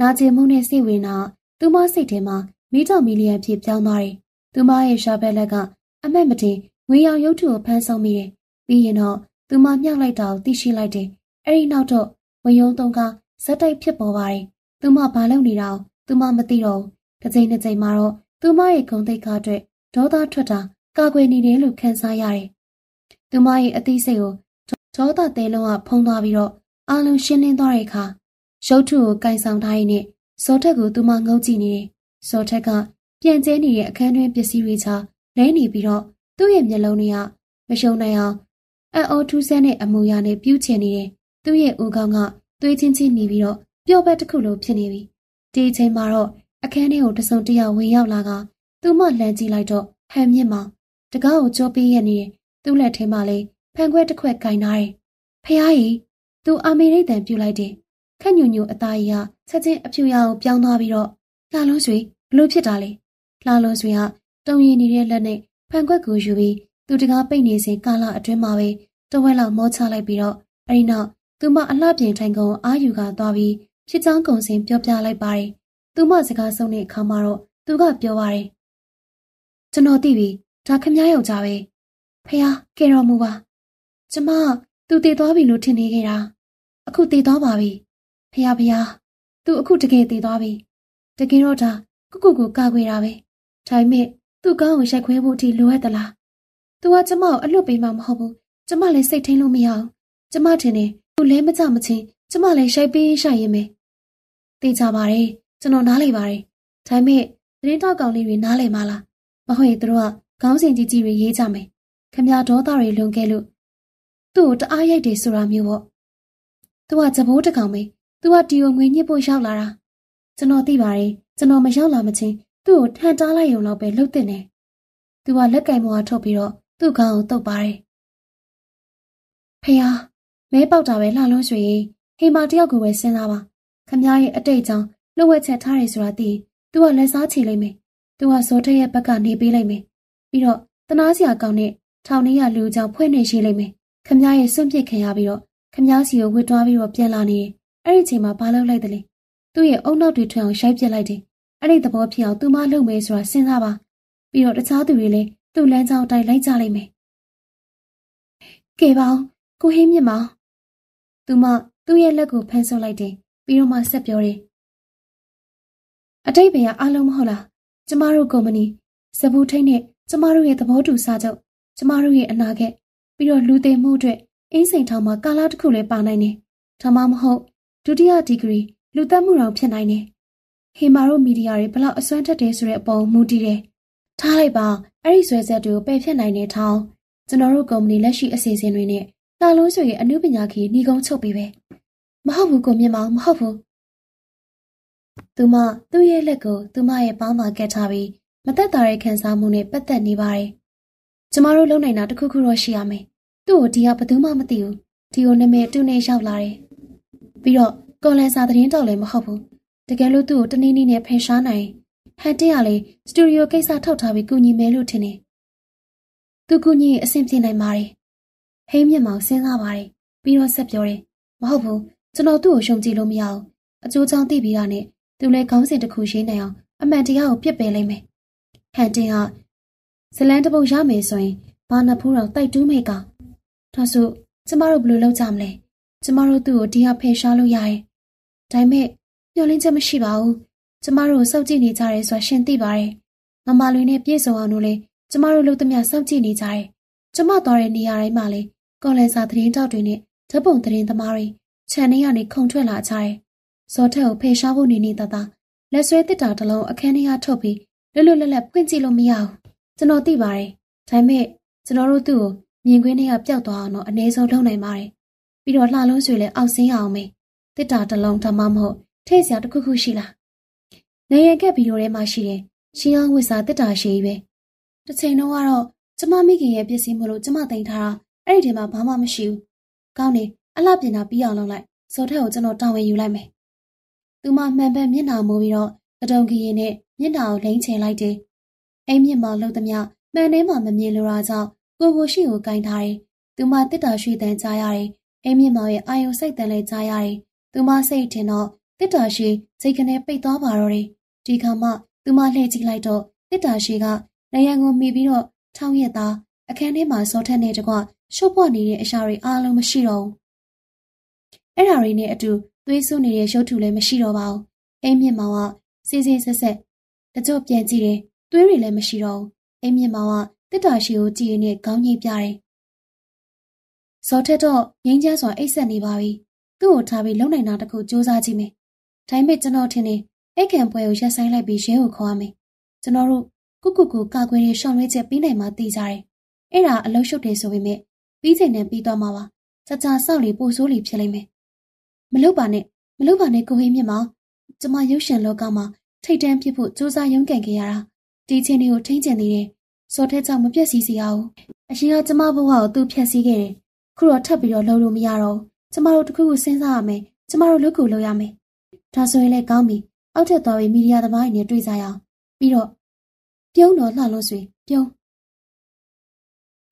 နာကျင်မှုနဲ့စိတ်ဝင်တာသူမစိတ်ထဲမှာမိတော်မီလီယံဖြစ်ပြောင်းသွားတယ်သူမရဲ့ရှာဘက်လက်ကအမက်မတင်ငွေရောင်ရုပ်ထုကိုဖမ်းဆောင်မိတယ်ပြီးရင်တော့သူမမြောက်လိုက်တာကိုသိရှိလိုက်တယ် အဲ့ဒီနောက်တော့ဝယုံတုံးကဇက်တိုက်ဖြစ်ပေါ်ပါတယ်သူမဘာလုပ်နေတာ သူမမသိတော့ဘူးတစ်ချိန်တစ်ချိန်မှာတော့သူမရဲ့ဂုံတိတ်ကားအတွက်ဒေါသထွက်တာကာကွယ်နေတယ်လို့ခံစားရတယ်။သူမရဲ့အသိစိတ်ကိုဒေါသသဲလုံးကဖုံးသွားပြီးတော့အာလုံးရှင်းလင်းသွားတဲ့အခါရုပ်ထုကိုကင်ဆောင်ထားရင်းနဲ့စောထက်ကိုသူမငုံကြည့်နေတယ်။စောထက်ကပြန်ကျဲနေတဲ့အခန်းတွင်းပစ္စည်းတွေချလဲနေပြီးတော့သူ့ရဲ့မျက်လုံးတွေကမရှုံနိုင်အောင်အံ့ဩထူးဆန်းတဲ့အမူအရာနဲ့ပြူးချင်နေတယ်။ သူ့ရဲ့ဦးခေါင်းကသွေးချင်းချင်းနေပြီးတော့ပျော့ဘက်တစ်ခုလိုဖြစ်နေပြီ။ဒီအချိန်မှာတော့အခန်းထဲကိုတစုံတရာဝင်ရောက်လာကသူမလှမ်းကြည့်လိုက်တော့ဟန်မြင့်မောင်တကားကိုကြောပေးရနေတယ်သူ့လက်ထဲမှာလေးဖန်ခွက်တစ်ခွက်ကင်ထားတယ်ဖះကြီးသူအာမေရိတ်တန်ပြူလိုက်တယ်ခက်ညူညူအသားကြီးကချက်ချင်းအဖြူရအောင်ပြောင်းသွားပြီးတော့လှလုံးဆွေဘလို့ဖြစ်တာလဲလှလုံးဆွေကတုံရည်နေတဲ့လက်နဲ့ဖန်ခွက်ကိုယူပြီးသူတကားပိတ်နေစဉ်ကာလအတွင်းမှာပဲတဝက်လောက်မောချလိုက်ပြီးတော့အဲဒီနောက် သူမအလှပြင်ထိုင်ကုန်အာယူကသွားပြီးဖြစ်ချောင်းကုံစင်ပြောပြလိုက်ပါတယ်သူမစကားဆုံးတဲ့အခါမှာတော့သူကပြောပါတယ်ကျွန်တော်သိပြီဒါခမည်းယောက်ျားပဲဖះကဲတော်မူပါကျမသူတည်သွားပြီလို့ထင်နေခဲ့တာအခုတည်သွားပါပြီဖះဖះသူအခုတကယ်တည်သွားပြီတကယ်တော့ဒါကုကုကိုကာကွယ်တာပဲဒါပေမဲ့သူ့ကောင်းကိုရိုက်ခွဲဖို့အထိလိုအပ်သလားသူကကျမကိုအလွတ်ပေးမှမဟုတ်ဘူးကျမလည်းစိတ်ထိန်လို့မရအောင်ကျမထင်တယ် သူလဲမကြမချင်းကျမလည်းရှိုက်ပေးရှိုက်ရင်ပဲသိကြပါတယ်ကျွန်တော်နားလေပါတယ်ဒါပေမဲ့သတင်းတောက်ကောင်လေးတွေနားလေမလားမဟုတ်ရင်သူတို့ကခေါင်းစဉ်ကြီးကြီးတွေရေးကြမယ်ခမရဒေါသတွေလွန်ခဲ့လို့သူ့ကိုတအားရိုက်တယ်ဆိုတာမျိုးပေါ့သူကသဘောတကောင်ပဲသူကတီကိုငွေညစ်ဖို့ရောက်လာတာကျွန်တော်သိပါတယ်ကျွန်တော်မရောက်လာမချင်းသူ့ကိုထန်တားလိုက်ရုံလောက်ပဲလှုပ်တင်တယ်သူကလက်ကင်မောကထုတ်ပြီးတော့သူ့ခေါင်းကိုတုပ်ပါတယ်ဖះ မဲပေါက်တာပဲလှလုံးရွှေဟိမာတယောက်ကိုပဲစဉ်းစားပါခမရဲ့အတိတ်ကြောင့်လှုပ်ဝက်ချက်ထားတယ်ဆိုတာသိသူကလက်စားချေလိုက်မယ်သူကဇောထက်ရဲ့ဘက်ကနေပေးလိုက်မယ်ပြီးတော့တနာစရာကောင်းတဲ့ထောင်ထဲရလူကြောင့်ဖွဲ့နေရှိလိမ့်မယ်ခမရဲ့စွန့်ပစ်ခံရပြီးတော့ခမစီကိုဝစ်တွားပြီးတော့ပြန်လာနေတယ်အဲ့ဒီချိန်မှာဘာလုပ်လိုက်တယ်လဲသူ့ရဲ့အုံနောက်တွေထွင်အောင်ရိုက်ပြစ်လိုက်တယ်အဲ့ဒီသဘောဖြစ်အောင်သူမလုပ်မယ်ဆိုတာစဉ်းစားပါပြီးတော့တခြားသူတွေလည်းသူ့လမ်းကြောင်းအတိုင်းလိုက်ကြလိမ့်မယ်ကဲပါဦးကိုဟင်းမြင့်မောင် သူမသူ့ရဲ့လက်ကိုဖမ်းဆုပ်လိုက်တယ်ပြီးတော့မှဆက်ပြောတယ်အတိတ်ဘယ်ကအလုံးမဟုတ်လားကျမတို့ကုမ္ပဏီစပူထိတ်နဲ့ကျမတို့ရဲ့သဘောတူစာချုပ်ကျမတို့ရဲ့အနာဂတ်ပြီးတော့လူသိမှုအတွက်အင်းစိန်ထောင်မှာကာလတစ်ခုလည်းပါနိုင်တယ်။ဒါမှမဟုတ်ဒုတိယဒီဂရီလူသက်မှုတော်ဖြစ်နိုင်တယ်။ဟေမာတို့မီဒီယာတွေဘလောက်အစွမ်းထက်တယ်ဆိုတဲ့အပေါ်မူတည်တယ်။ထားလိုက်ပါအဲ့ဒီဆွဲဆက်တွေကိုပယ်ဖြတ်နိုင်တဲ့ထောင်ကျွန်တော်တို့ကုမ္ပဏီလက်ရှိအစီအစဉ်တွေနဲ့ တာလုံးဆွေရဲ့အမှုပညာခီညီကုန်းချုပ်ပေးပဲ။မဟုတ်ဘူးကိုမြင့်မောင်မဟုတ်ဘူး။သူမသူ့ရဲ့လက်ကိုသူမရဲ့ပေါင်းမှာကက်ထားပြီးမသက်သာတဲ့ခံစားမှုနဲ့ပတ်သက်နေပါတယ်။ကျမတို့လုံနိုင်တာတခုခုတော့ရှိရမယ်။သူ့ကိုဒီကဘယ်သူမှမသိဘူး။ဒီကိုနာမည်တူနေရောက်လာတယ်။ပြီးတော့ကော်လန်စာသတင်းတောက်လည်းမဟုတ်ဘူး။တကယ်လို့သူ့ကိုတနည်းနည်းနဲ့ဖယ်ရှားနိုင်ဟန်တင်းကလေစတူဒီယိုကိစ္စထောက်ထားပြီးကူညီမယ်လို့ထင်တယ်။သူကူညီရင်အဆင်ပြေနိုင်ပါတယ်။ ဟိမ်းမြင့်မောင်စဉ်းစားပါတယ်။ပြီးတော့ဆက်ပြောတယ်။မဟုတ်ဘူး။ကျွန်တော်သူ့ကိုရှုံကြည့်လို့မရဘူး။အကျိုးချောင်းသိပြီးတာနဲ့သူလည်းခေါင်းစဉ်တစ်ခုရှင်းနိုင်အောင်အမှန်တရားကိုပြစ်ပယ်လိုက်မယ်။ဟန်တင်းကဇလန်တပုတ်ရမယ်ဆိုရင်ဘာနဖူးတော်တိုက်တူးမယ်ကောင်ဒါဆိုကျမတို့ဘယ်လိုလုပ်ကြမလဲကျမတို့သူ့ကိုဒီဟာဖယ်ရှားလို့ရတယ်ဒါပေမဲ့မျှော်လင့်ချက်မရှိပါဘူးကျမတို့စောင့်ကြည့်နေကြရဲဆိုတာရှင်သိပါတယ်မမလွင်နဲ့ပြည့်စုံအောင်လို့လေကျမတို့လုပ်သမျှစောင့်ကြည့်နေကြတယ်ကျမသွားတဲ့နေရာတိုင်းမှာလေ ကော်လန်စာသတင်းတောက်တွေနဲ့ဓပုံသတင်းသမားတွေခြံထဲကနေခုန်ထွက်လာကြတယ်ဇော်ထက်ကိုဖယ်ရှားဖို့နေနေတသာလက်ဆွဲတစ်တာတစ်လုံးအခန်းထဲကထုတ်ပြီးလွတ်လွတ်လပ်လပ်ဖွင့်ကြည့်လို့မရဘူးကျွန်တော်သိပါတယ်ဒါပေမဲ့ကျွန်တော်တို့သူ့ကိုမြင်ကွင်းထဲကပျောက်သွားအောင်တော့အနည်းဆုံးလုပ်နိုင်ပါတယ်ပြီးတော့လှလုံးဆွေလည်းအောက်ဆင်းအောင်မေတစ်တာတစ်လုံးဒါမှမဟုတ်ထိတ်စရာတစ်ခုခုရှိလားနေရကက်ဗီဒီယိုထဲမှာရှိတယ်ရှင်းအောင်ဝစ်စာတစ်တာရှိပဲတစ်ချိန်တော့ကတော့ကျမမိခင်ရဲ့ပစ္စည်းမလို့ကျမတင်ထားတာ အဲ့ဒီထဲမှာဘာမှမရှိဘူးကောင်းနေအလှပြင်တာပြီးအောင်လုပ်လိုက်စောထက်ကိုကျွန်တော်တာဝန်ယူလိုက်မယ်သူမမှန်ပန်းမျက်နှာမိုးပြီးတော့ကတုံကရင်နဲ့မျက်နှာကိုလိမ့်ချင်လိုက်တယ်အိမ်မြင့်မောင်လှုပ်သမျှမှန်ထဲမှာမမြင်လိုတာကြောင့်ကိုကိုရှိကိုကင်ထားတယ်။သူမတစ်တာရွှေတန်ကြားရတယ်။အိမ်မြင့်မောင်ရဲ့အာယုံစိတ်တန်လည်းကြားရတယ်။သူမစိတ်ထင်တော့တစ်တာရှိစိတ်ကနေပိတ်သွားပါတော့တယ်။ဒီခါမှသူမလှည့်ကြည့်လိုက်တော့တစ်တာရှိကနယံကိုမိပြီးတော့ထောင်းရက်သားအခန်းထဲမှာစောထက်နေတကွ ရှုပ်ပွက်နေတဲ့အရာတွေအားလုံးမရှိတော့ဘူး။အဲ့ဓာတွေနဲ့အတူသွေးဆူနေတဲ့ရုပ်ထုလည်းမရှိတော့ပါဘူး။အိမ်မြင့်မောင်ကစီစီဆက်ဆက်တကြို့ပြန်ကြည့်တယ်။သွေးတွေလည်းမရှိတော့ဘူး။အိမ်မြင့်မောင်ကတစ်တာရှိကိုကြည့်ရင်းခေါင်းကြီးပြတယ်။ဇော်ထက်တော့ငင်းချစွာအိတ်ဆက်နေပါပြီ။သူ့ကိုထားပြီးလုံနိုင်တာတခုစူးစမ်းကြည့်မယ်။ဒါပေမဲ့ကျွန်တော်ထင်တယ်အိတ်ခံပွဲကိုရက်ဆိုင်လိုက်ပြီးရဲကိုခေါ်ရမယ်။ကျွန်တော်တို့ကုကုကူကာကွယ်ရေးရှောင်ရွေးချက်ပြီးနိုင်မှသိကြတယ်။အဲ့ဒါအလုံးရှုပ်တယ်ဆိုပေမဲ့ ပြီးချိန်နဲ့ပြီးသွားမှာပါ။ချာချာဆောက်လီပို့ဆိုးလီဖြစ်လိမ့်မယ်။မလုပ်ပါနဲ့မလုပ်ပါနဲ့ကိုဟင်းမြင့်မောင်ကျမရုပ်ရှင်လောကမှာထိတ်တန်းဖြစ်ဖို့စူးစမ်းရုန်းကန်ခဲ့ရတာဒီချင်းတွေကိုထိန်းချင်နေတယ်စော်ထက်ကြောင့်မပြက်စီးစေရအောင်အရှင်ကကျမဘဝကိုသူ့ဖြက်စီးခဲ့တယ်ခုတော့ထပ်ပြီးတော့လှုပ်လို့မရတော့ကျမတို့တခုခုစဉ်းစားရမယ်ကျမတို့လုပ်ကိုလုပ်ရမယ်ဒါဆိုရင်လည်းကောင်းပြီအောက်ထက်သွားပြီးမီဒီယာသမားတွေနဲ့တွေ့ကြရအောင်ပြီးတော့ပြုံးတော်လှလို့ဆွေပြုံး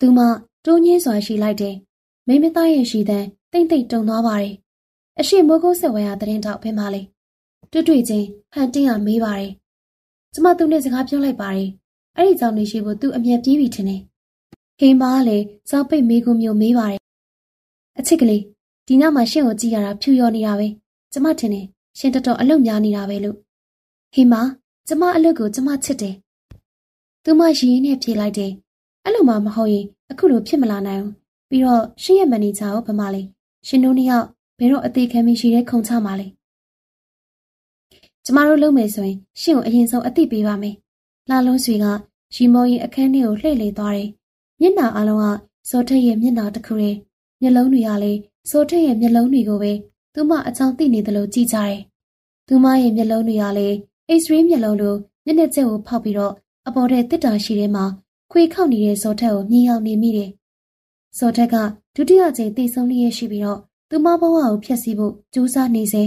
သူမ တိုးညင်းစွာရှိလိုက်တယ်မိမသားရဲ့ရှိတဲ့တိမ့်တိတ်တုံသွားပါတယ်အရှိမိုးကုတ်ဆက်ဝဲရတဲ့တောက်ဖဲမလေးတွေ့တွေ့ချင်းဟန်တင်းကမေးပါတယ်ကျမသူနဲ့စကားပြောလိုက်ပါတယ်အဲ့ဒီကြောင့်နေရှိဖို့သူအမျက်ပြေးပြီထင်တယ်ဟိမားလည်းစောက်ပိတ်မေးခွန်းမျိုးမေးပါတယ်အချစ်ကလေးဒီနောက်မှာရှင့်ကိုကြည့်ရတာဖြူရောနေတာပဲကျမထင်တယ်ရှင်တော်တော်အလုပ်များနေတာပဲလို့ဟိမားကျမအလုပ်ကိုကျမချစ်တယ်သူမရင်းနဲ့ဖြေလိုက်တယ်အဲ့လိုမှမဟုတ်ရင် အခုလိုဖြစ်မလာနိုင်ဘူးပြီးတော့ရှင့်ရဲ့မန်နေဂျာကိုဗမာလေးရှင်တို့နှစ်ယောက်ဘယ်တော့အသေးခံပြီးရှိတဲ့ခုံချမှာလဲကျမတို့လုပ်မယ်ဆိုရင်ရှင့်ကိုအရင်ဆုံးအသိပေးပါမယ်လှလုံးဆွေကရီမောရင်အခန်းထဲကိုလှည့်လေသွားတယ်မျက်နှာအလုံးကစောထက်ရဲ့မျက်နှာတစ်ခုတည်းမျက်လုံးတွေကလည်းစောထက်ရဲ့မျက်လုံးတွေကိုပဲသူမအချောင်းသိနေသလိုကြည့်ကြတယ်သူမရဲ့မျက်လုံးတွေကလည်း X-ray မျက်လုံးလိုမျက်နှာကျက်ကိုဖောက်ပြီးတော့အပေါ်ထဲတစ်တာရှိထဲမှာ ခွေခောက်နေတဲ့ဇော်ထက်ကိုမြင်အောင်နေမိတယ်။ဇော်ထက်ကဒုတိယကြိမ်တိတ်ဆုံးလျက်ရှိပြီးတော့သူမဘဝကိုဖျက်ဆီးဖို့ကြိုးစားနေစေ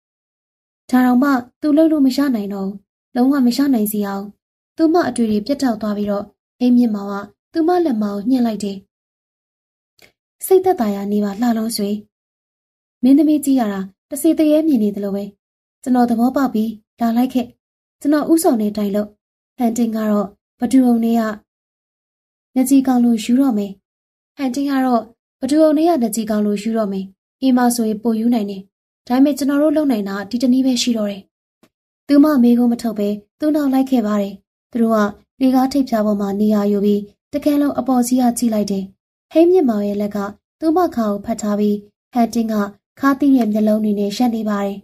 ။ဒါတော့မှသူလှုပ်လို့မရနိုင်တော့ဘူး။လုံးဝမရနိုင်စီအောင်သူမအတွေ့တွေပြတ်တောက်သွားပြီးတော့အိမ်မြင့်မောင်ကသူမလက်မောင်ညှင့်လိုက်တယ်။စိတ်သက်သာရာနေပါလှလုံးဆွေမင်းသမီးကြီးရတာတစီတရေမြင်နေတယ်လို့ပဲကျွန်တော်သဘောပေါက်ပြီးလာလိုက်ခဲ့ကျွန်တော်ဥဆောင်နေတိုင်လို့ဟန်တင်ကတော့ ဘဒူုံနေကညကြီးကောင်းလို့ယူတော့မယ်ဟန်တင်ကတော့ဘဒူုံနေကညကြီးကောင်းလို့ယူတော့မယ်အေးမဆိုရင်ပို့ယူနိုင်တယ်ဒါပေမဲ့ကျွန်တော်တို့လုံနိုင်တာဒီတနည်းပဲရှိတော့တယ်သူမမေကုန်းမထုတ်ပဲသူ့နောက်လိုက်ခဲ့ပါတယ်သူတို့ကလေကားထိပ်ဖြာပေါ်မှာနေရာယူပြီးတကယ်လုံးအပေါ်စီးကကြည့်လိုက်တယ်ဟိမ့်မြင့်မောင်ရဲ့လက်ကသူ့မခါကိုဖတ်ထားပြီးဟန်တင်ကခါတီးရဲ့မျက်လုံးတွေနဲ့ရှက်နေပါတယ်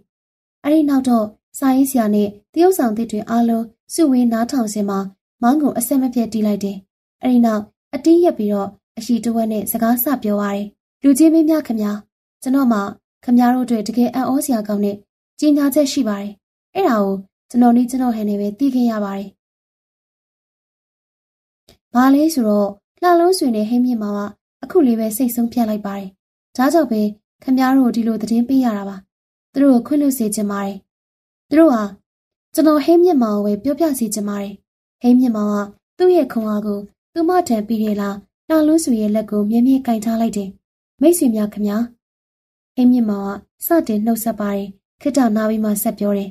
အဲ့ဒီနောက်တော့စာရေးဆရာနဲ့တရုတ်ဆောင်သစ်တွေအားလုံးစုဝေးနားထောင်စင်မှာ မောင်းကိုအဆက်မပြတ်တီးလိုက်တယ်အဲ့ဒီနောက်အတင်းရက်ပြီးတော့အရှိတဝက်နဲ့စကားဆပြောရတယ်လူကြီးမင်းများခင်ဗျာကျွန်တော်မှခင်ဗျားတို့တွေတကယ်အံ့ဩစရာကောင်းတဲ့ကြီးညာချက်ရှိပါတယ်အဲ့ဒါကိုကျွန်တော်နေကျွန်တော်ဟန်နေပဲသိခဲ့ရပါတယ်ဘာလဲဆိုတော့လှလုံးဆွေနဲ့ဟင်းမြင့်မာကအခုလေးပဲစိတ်ဆုံးဖြတ်လိုက်ပါတယ်ဒါကြောင့်ပဲခင်ဗျားတို့ဒီလိုသတင်းပေးရတာပါသူတို့ကိုခွင့်လွှတ်စေချင်ပါတယ်သူတို့ဟာကျွန်တော်ဟင်းမြင့်မာကိုပဲပြောပြစေချင်ပါတယ် ဟင်းမြင့်မာကသူ့ရဲ့ခွန်အားကိုသူ့မထံပြီးရလားလှလုံးဆွေရဲ့လက်ကိုမြဲမြဲကင်ထားလိုက်တယ်မိတ်ဆွေများခင်ဗျာဟင်းမြင့်မာကစတင်နှုတ်ဆက်ပါတယ်ခိတ္တနာပြီးမှဆက်ပြောတယ်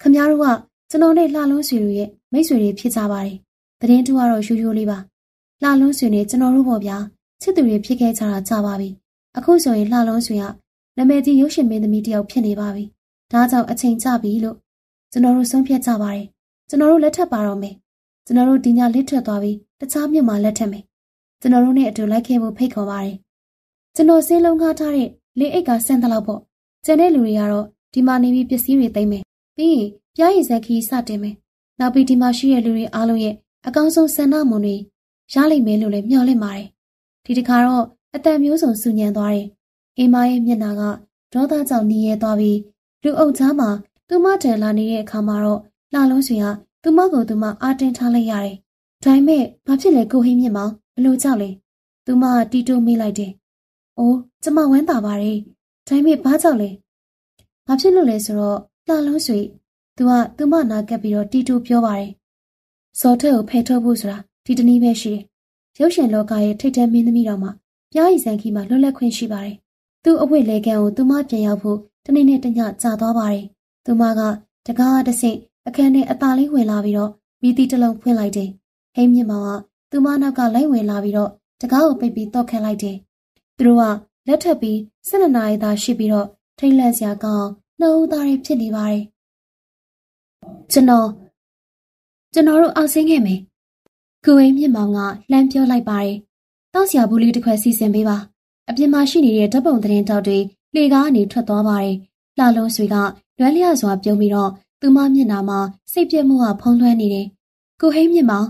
ခင်ဗျားတို့ကကျွန်တော်နဲ့လှလုံးဆွေတို့ရဲ့မိတ်ဆွေတွေဖြစ်ကြပါတယ်သတင်းတူကတော့ရိုးရိုးလေးပါလှလုံးဆွေနဲ့ကျွန်တော်တို့ပေါ့ဗျာချစ်သူတွေဖြစ်ခဲ့ကြတာကြာပါပြီအခုဆိုရင်လှလုံးဆွေကနာမည်ကြီးရုပ်ရှင်မင်းသမီးတယောက်ဖြစ်နေပါပြီဒါကြောင့်အချိန်ကျပြီလို့ကျွန်တော်တို့ဆုံးဖြတ်ကြပါတယ် ကျွန်တော်တို့လက်ထပ်ပါတော့မယ်ကျွန်တော်တို့ဒီညလက်ထပ်သွားပြီးတခြားမြို့မှာလက်ထပ်မယ်ကျွန်တော်တို့နဲ့အတူလိုက်ခဲ့ဖို့ဖိတ်ခေါ်ပါတယ်ကျွန်တော်စင်းလုံးကားထားတဲ့လေးအိတ်ကဆန်းတလောက်ပေါ့ကျန်တဲ့လူတွေကတော့ဒီမှာနေပြီးပစ္စည်းတွေသိမ်းမယ်ပြီးရင်ပြားရည်စက်ခီးစတင်မယ်နောက်ပြီးဒီမှာရှိတဲ့လူတွေအားလုံးရဲ့အကောင်းဆုံးဆန္ဒမွန်တွေရလိမ့်မယ်လို့လည်းမျှော်လင့်ပါတယ်။ဒီတခါတော့အတန်မျိုးစုံဆူညံသွားတယ်။အိမ်မရဲ့မျက်နှာကဒေါသကြောင့်နီးရဲသွားပြီးလူအုပ်ချားမှာသူမတန်လာနေတဲ့အခါမှာတော့ လှလုံးဆွေကသူမကိုသူမအာတင်ထားလိုက်ရတယ်။ဒါပေမဲ့ဘာဖြစ်လဲကိုဟင်းမြင့်မောင်ဘလို့ကြောက်လဲ။သူမတီတိုးမေးလိုက်တယ်။အိုးကျမဝမ်းသာပါတယ်။ဒါပေမဲ့ဘာကြောက်လဲ။ဘာဖြစ်လို့လဲဆိုတော့လှလုံးဆွေသူကသူမနာကပ်ပြီးတော့တီတိုးပြောပါတယ်။စော်ထက်ကိုဖယ်ထုတ်ဖို့ဆိုတာဒီတနည်းပဲရှိတယ်။ရုပ်ရှင်လောကရဲ့ထိတ်တန့်မင်းသမီးတော်မှာပြားရည်စံခီမှာလွတ်လပ်ခွင့်ရှိပါတယ်။သူ့အဝတ်လေကံကိုသူမပြန်ရောက်ဖို့တနေ့နဲ့တညကြာသွားပါတယ်။သူမကတကားတဆင့် အခန်းထဲအသာလေးဝင်လာပြီးတော့မိသီးတစ်လုံးဖွင့်လိုက်တယ်။ဟိမ့်မြင့်မောင်ကသူမနောက်ကလိုက်ဝင်လာပြီးတော့တကားကိုပိတ်ပြီးတော့ခတ်လိုက်တယ်။သူတို့ကလက်ထပ်ပြီး၁၂နာရီသာရှိပြီးတော့ထိတ်လန့်စရာကောင်းနှုတ်သားတွေဖြစ်နေပါတယ်။ကျွန်တော်ကျွန်တော်တို့အောင်ဆင်းခဲ့မယ်ကိုဝင်းမြင့်မောင်ကလှမ်းပြောလိုက်ပါတယ်။တောက်စရာဘူးလေးတစ်ခွက်စီစဉ်ပေးပါ။အပြင်မှာရှိနေတဲ့ဓာတ်ပုံသတင်းတောက်တွေလေကားအနေထွက်သွားပါတယ်။လှလုံးဆွေကလွမ်းလျစွာပြုံးပြီးတော့ သူမမျက်နှာမှာစိတ်ပြတ်မှုကဖုံးလွှမ်းနေတယ်။ကိုဟိန်းမြင့်မောင်